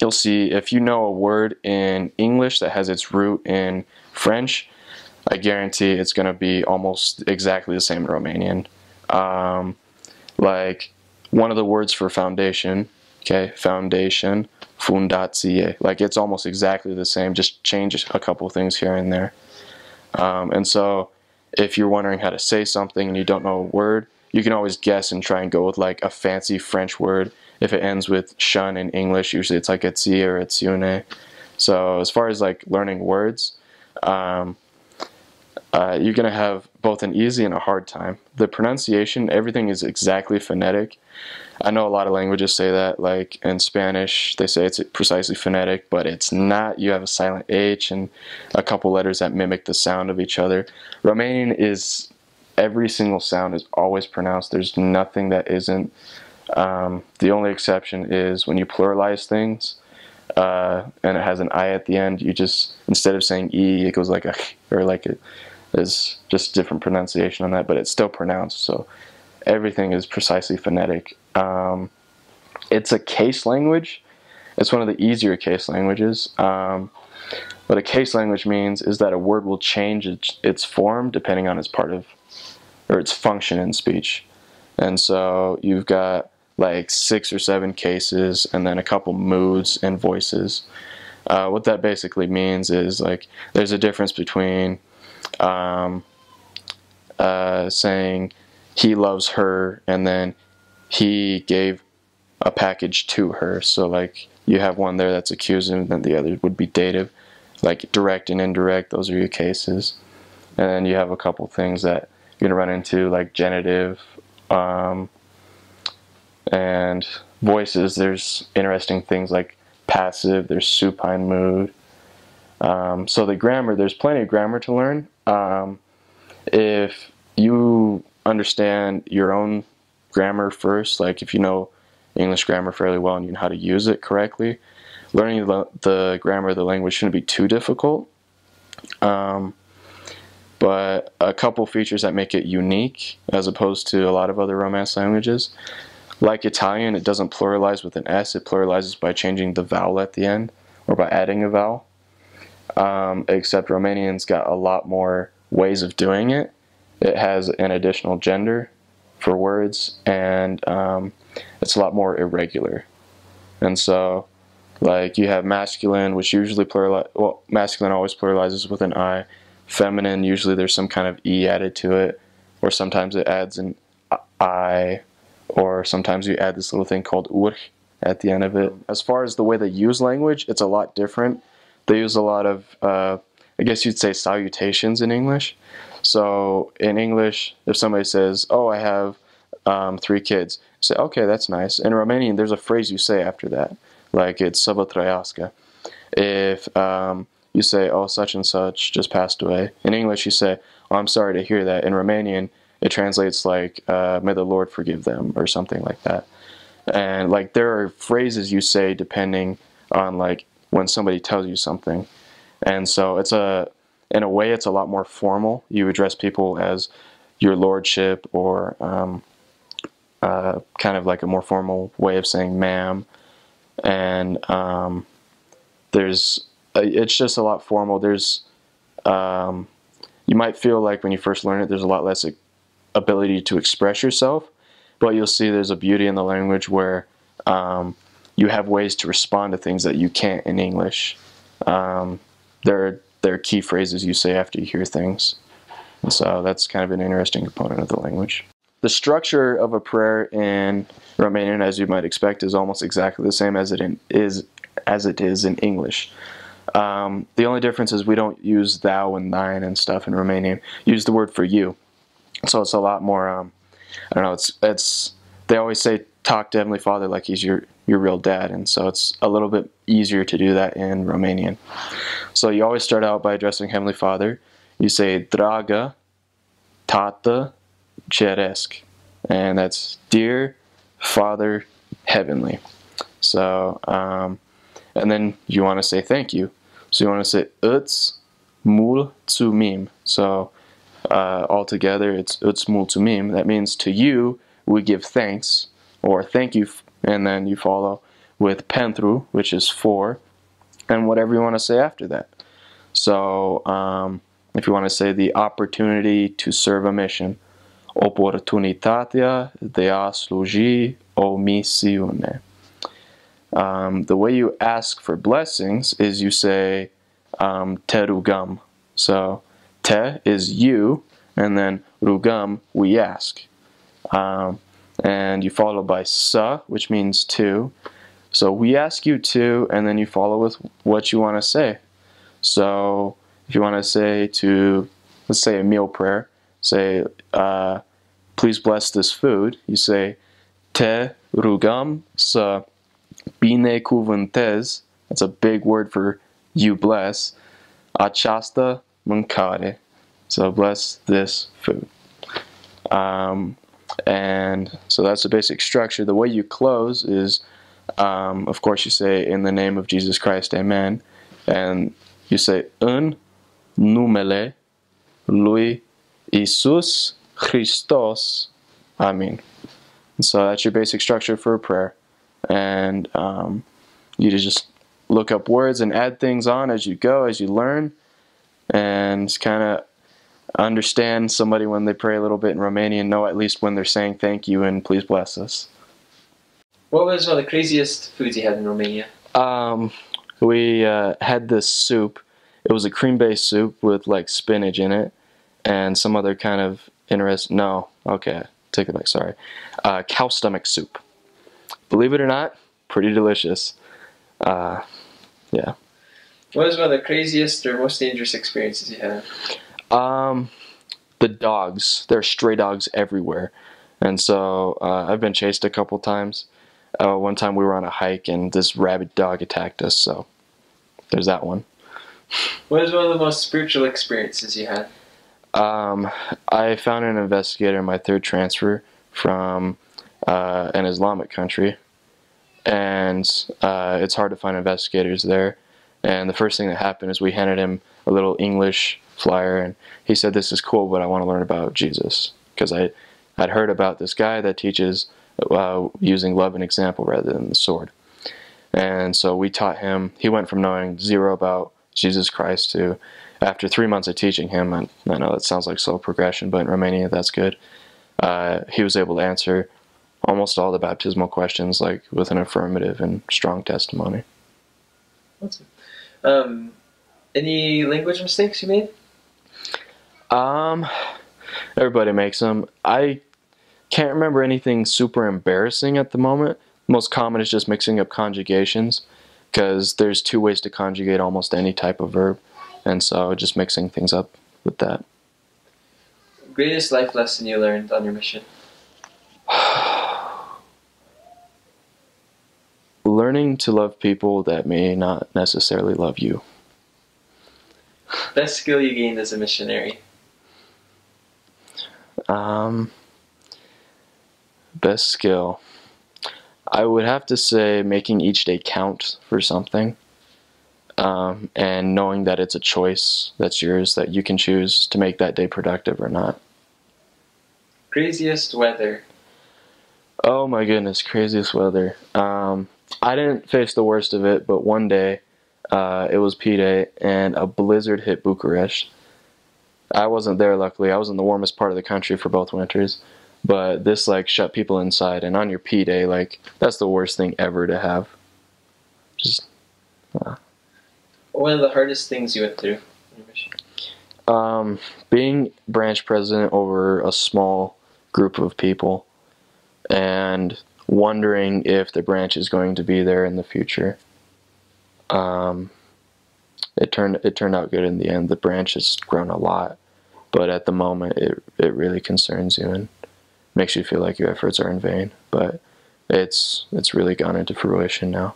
you'll see if you know a word in English that has its root in French, I guarantee it's going to be almost exactly the same in Romanian. Um, like one of the words for foundation, okay, foundation, fundație, like it's almost exactly the same, just change a couple things here and there. Um, and so if you're wondering how to say something and you don't know a word, you can always guess and try and go with like a fancy French word. If it ends with shun in English, usually it's like etsi or etsiune. So as far as like learning words, um, uh, you're going to have both an easy and a hard time. The pronunciation, everything is exactly phonetic. I know a lot of languages say that, like in Spanish, they say it's precisely phonetic, but it's not. You have a silent H and a couple letters that mimic the sound of each other. Romanian is every single sound is always pronounced. There's nothing that isn't. Um, the only exception is when you pluralize things uh, and it has an I at the end, you just, instead of saying E, it goes like a, or like a, is just different pronunciation on that, but it's still pronounced. So everything is precisely phonetic. Um, it's a case language. It's one of the easier case languages. Um, what a case language means is that a word will change its form depending on its part of, or its function in speech. And so you've got like six or seven cases and then a couple moods and voices. Uh, what that basically means is like there's a difference between um, uh, saying he loves her and then he gave a package to her. So like you have one there that's accusative, and then the other would be dative, like direct and indirect. Those are your cases, and then you have a couple things that you're gonna run into like genitive um, and voices. There's interesting things like passive. There's supine mood. Um, so the grammar, there's plenty of grammar to learn. Um, if you understand your own grammar first, like if you know English grammar fairly well and you know how to use it correctly, learning the, the grammar of the language shouldn't be too difficult. Um, but a couple features that make it unique as opposed to a lot of other Romance languages. Like Italian, it doesn't pluralize with an S, it pluralizes by changing the vowel at the end or by adding a vowel. Um, except Romanian's got a lot more ways of doing it. It has an additional gender for words, and um, it's a lot more irregular. And so, like, you have masculine, which usually pluralize, well, masculine always pluralizes with an I. Feminine, usually there's some kind of E added to it, or sometimes it adds an I, or sometimes you add this little thing called ur at the end of it. As far as the way they use language, it's a lot different. They use a lot of, uh, I guess you'd say, salutations in English. So in English, if somebody says, "Oh, I have um, three kids," say, "Okay, that's nice." In Romanian, there's a phrase you say after that, like it's "Săvă If um, you say, "Oh, such and such just passed away," in English you say, "Oh, I'm sorry to hear that." In Romanian, it translates like uh, "May the Lord forgive them" or something like that. And like there are phrases you say depending on like when somebody tells you something. And so it's a, in a way, it's a lot more formal. You address people as your lordship or um, uh, kind of like a more formal way of saying ma'am. And um, there's, uh, it's just a lot formal. There's, um, you might feel like when you first learn it, there's a lot less ability to express yourself, but you'll see there's a beauty in the language where um, you have ways to respond to things that you can't in English. Um, there are they're key phrases you say after you hear things. And so that's kind of an interesting component of the language. The structure of a prayer in Romanian, as you might expect, is almost exactly the same as it in, is as it is in English. Um, the only difference is we don't use thou and thine and stuff in Romanian. Use the word for you, so it's a lot more. Um, I don't know. It's it's. They always say talk to Heavenly Father like He's your your real dad, and so it's a little bit easier to do that in Romanian. So you always start out by addressing Heavenly Father. You say Draga, Tata, Ceresc, and that's dear Father Heavenly. So, um, and then you want to say thank you. So you want to say Îți Mulțumim. So uh, altogether it's Îți Mulțumim. That means to you we give thanks or thank you, and then you follow with Pentru, which is for, and whatever you want to say after that. So um, if you want to say the opportunity to serve a mission, oportunitatea de a sluji o misiune. Um, the way you ask for blessings is you say um, te rugam. So te is you, and then rugam, we ask. Um, and you follow by sa, which means to. So we ask you to, and then you follow with what you want to say. So if you want to say to, let's say a meal prayer, say, uh, please bless this food, you say, te rugam sa bine binecuvântez, that's a big word for you bless, această mâncare. So bless this food. Um, and so that's the basic structure. The way you close is, um, of course, you say, in the name of Jesus Christ, amen. And you say, în numele lui Isus Hristos, amen. And so that's your basic structure for a prayer. And um, you just look up words and add things on as you go, as you learn, and kind of understand somebody when they pray a little bit in Romanian, know at least when they're saying thank you and please bless us. What was one of the craziest foods you had in Romania? Um, we uh, had this soup. It was a cream-based soup with like spinach in it and some other kind of interest. No, okay, take it back. Sorry, uh, cow stomach soup. Believe it or not, pretty delicious. Uh, yeah. What was one of the craziest or most dangerous experiences you had? Um, the dogs. There are stray dogs everywhere, and so uh, I've been chased a couple times. Uh, one time we were on a hike and this rabid dog attacked us. So there's that one. What is one of the most spiritual experiences you had? Um, I found an investigator in my third transfer from uh, an Islamic country, and uh, it's hard to find investigators there. And the first thing that happened is we handed him a little English flyer, and he said, "This is cool, but I want to learn about Jesus because I I'd heard about this guy that teaches uh, using love and example rather than the sword." And so we taught him. He went from knowing zero about Jesus Christ to after three months of teaching him, and I know that sounds like slow progression, but in Romania that's good. Uh, he was able to answer almost all the baptismal questions like with an affirmative and strong testimony. Um, any language mistakes you made? Um, everybody makes them. I can't remember anything super embarrassing at the moment. Most common is just mixing up conjugations because there's two ways to conjugate almost any type of verb, and so just mixing things up with that. Greatest life lesson you learned on your mission? Learning to love people that may not necessarily love you. Best skill you gained as a missionary? Um, best skill. I would have to say making each day count for something. Um, and knowing that it's a choice that's yours, that you can choose to make that day productive or not. Craziest weather? Oh my goodness, craziest weather. Um, I didn't face the worst of it, but one day uh, it was P Day and a blizzard hit Bucharest. I wasn't there, luckily. I was in the warmest part of the country for both winters. But this like shut people inside, and on your P Day, like that's the worst thing ever to have. Just One of the hardest things you went through? in your mission? Um, being branch president over a small group of people and wondering if the branch is going to be there in the future. Um, it turned it turned out good in the end. The branch has grown a lot, but at the moment, it it really concerns you and makes you feel like your efforts are in vain. But it's it's really gone into fruition now.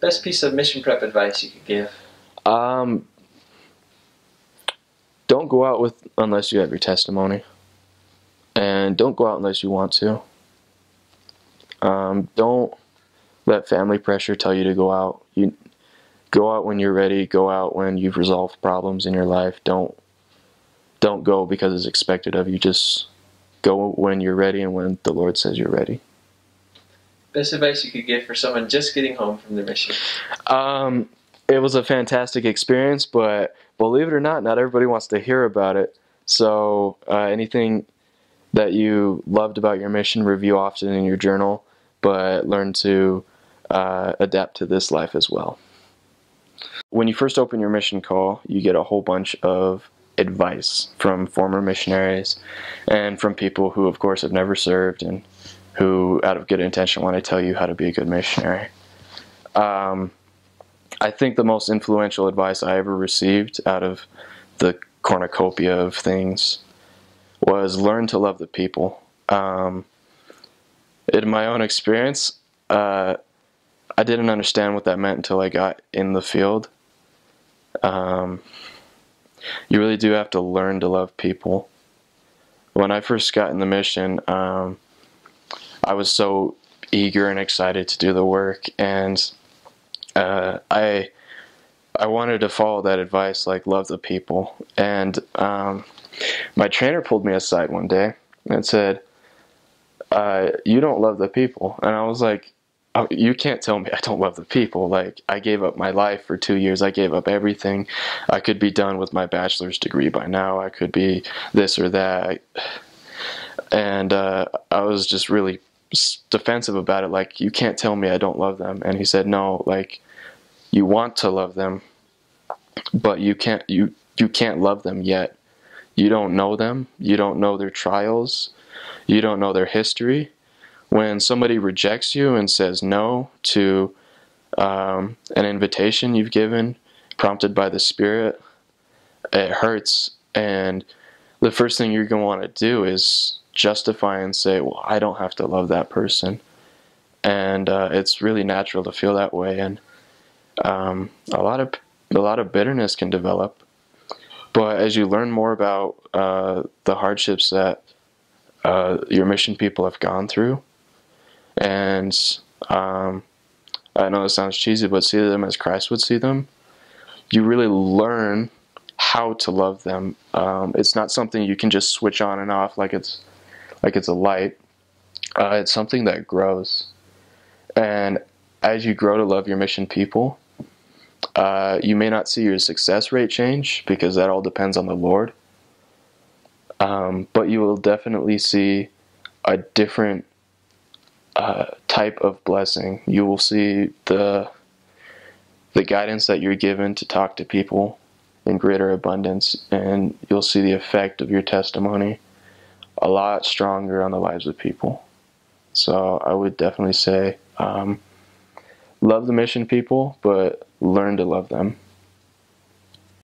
Best piece of mission prep advice you could give? Um, don't go out with unless you have your testimony, and don't go out unless you want to. Um, don't let family pressure tell you to go out. You go out when you're ready. Go out when you've resolved problems in your life. Don't don't go because it's expected of you. Just go when you're ready and when the Lord says you're ready. Best advice you could give for someone just getting home from their mission? Um, it was a fantastic experience, but believe it or not, not everybody wants to hear about it. So uh, anything that you loved about your mission, review often in your journal, but learn to uh, adapt to this life as well. When you first open your mission call, you get a whole bunch of advice from former missionaries and from people who, of course, have never served and who, out of good intention, want to tell you how to be a good missionary. Um, I think the most influential advice I ever received out of the cornucopia of things was learn to love the people. Um, in my own experience, uh, I didn't understand what that meant until I got in the field. Um, you really do have to learn to love people. When I first got in the mission, um, I was so eager and excited to do the work, and uh, I I wanted to follow that advice, like love the people. And um, my trainer pulled me aside one day and said, uh, "You don't love the people," and I was like. Oh, you can't tell me I don't love the people. Like, I gave up my life for two years. I gave up everything. I could be done with my bachelor's degree by now. I could be this or that. And uh, I was just really defensive about it. Like, you can't tell me I don't love them. And he said, no, like, you want to love them, but you can't, you, you can't love them yet. You don't know them. You don't know their trials. You don't know their history. When somebody rejects you and says no to um, an invitation you've given, prompted by the Spirit, it hurts. And the first thing you're going to want to do is justify and say, well, I don't have to love that person. And uh, it's really natural to feel that way. And um, a lot of a lot of bitterness can develop. But as you learn more about uh, the hardships that uh, your mission people have gone through, and um, I know it sounds cheesy, but see them as Christ would see them, you really learn how to love them. Um, it's not something you can just switch on and off like it's like it's a light. Uh, it's something that grows, and as you grow to love your mission people, uh, you may not see your success rate change because that all depends on the Lord. Um, but you will definitely see a different uh, type of blessing. You will see the the guidance that you're given to talk to people in greater abundance, and you'll see the effect of your testimony a lot stronger on the lives of people. So I would definitely say um, love the mission people, but learn to love them.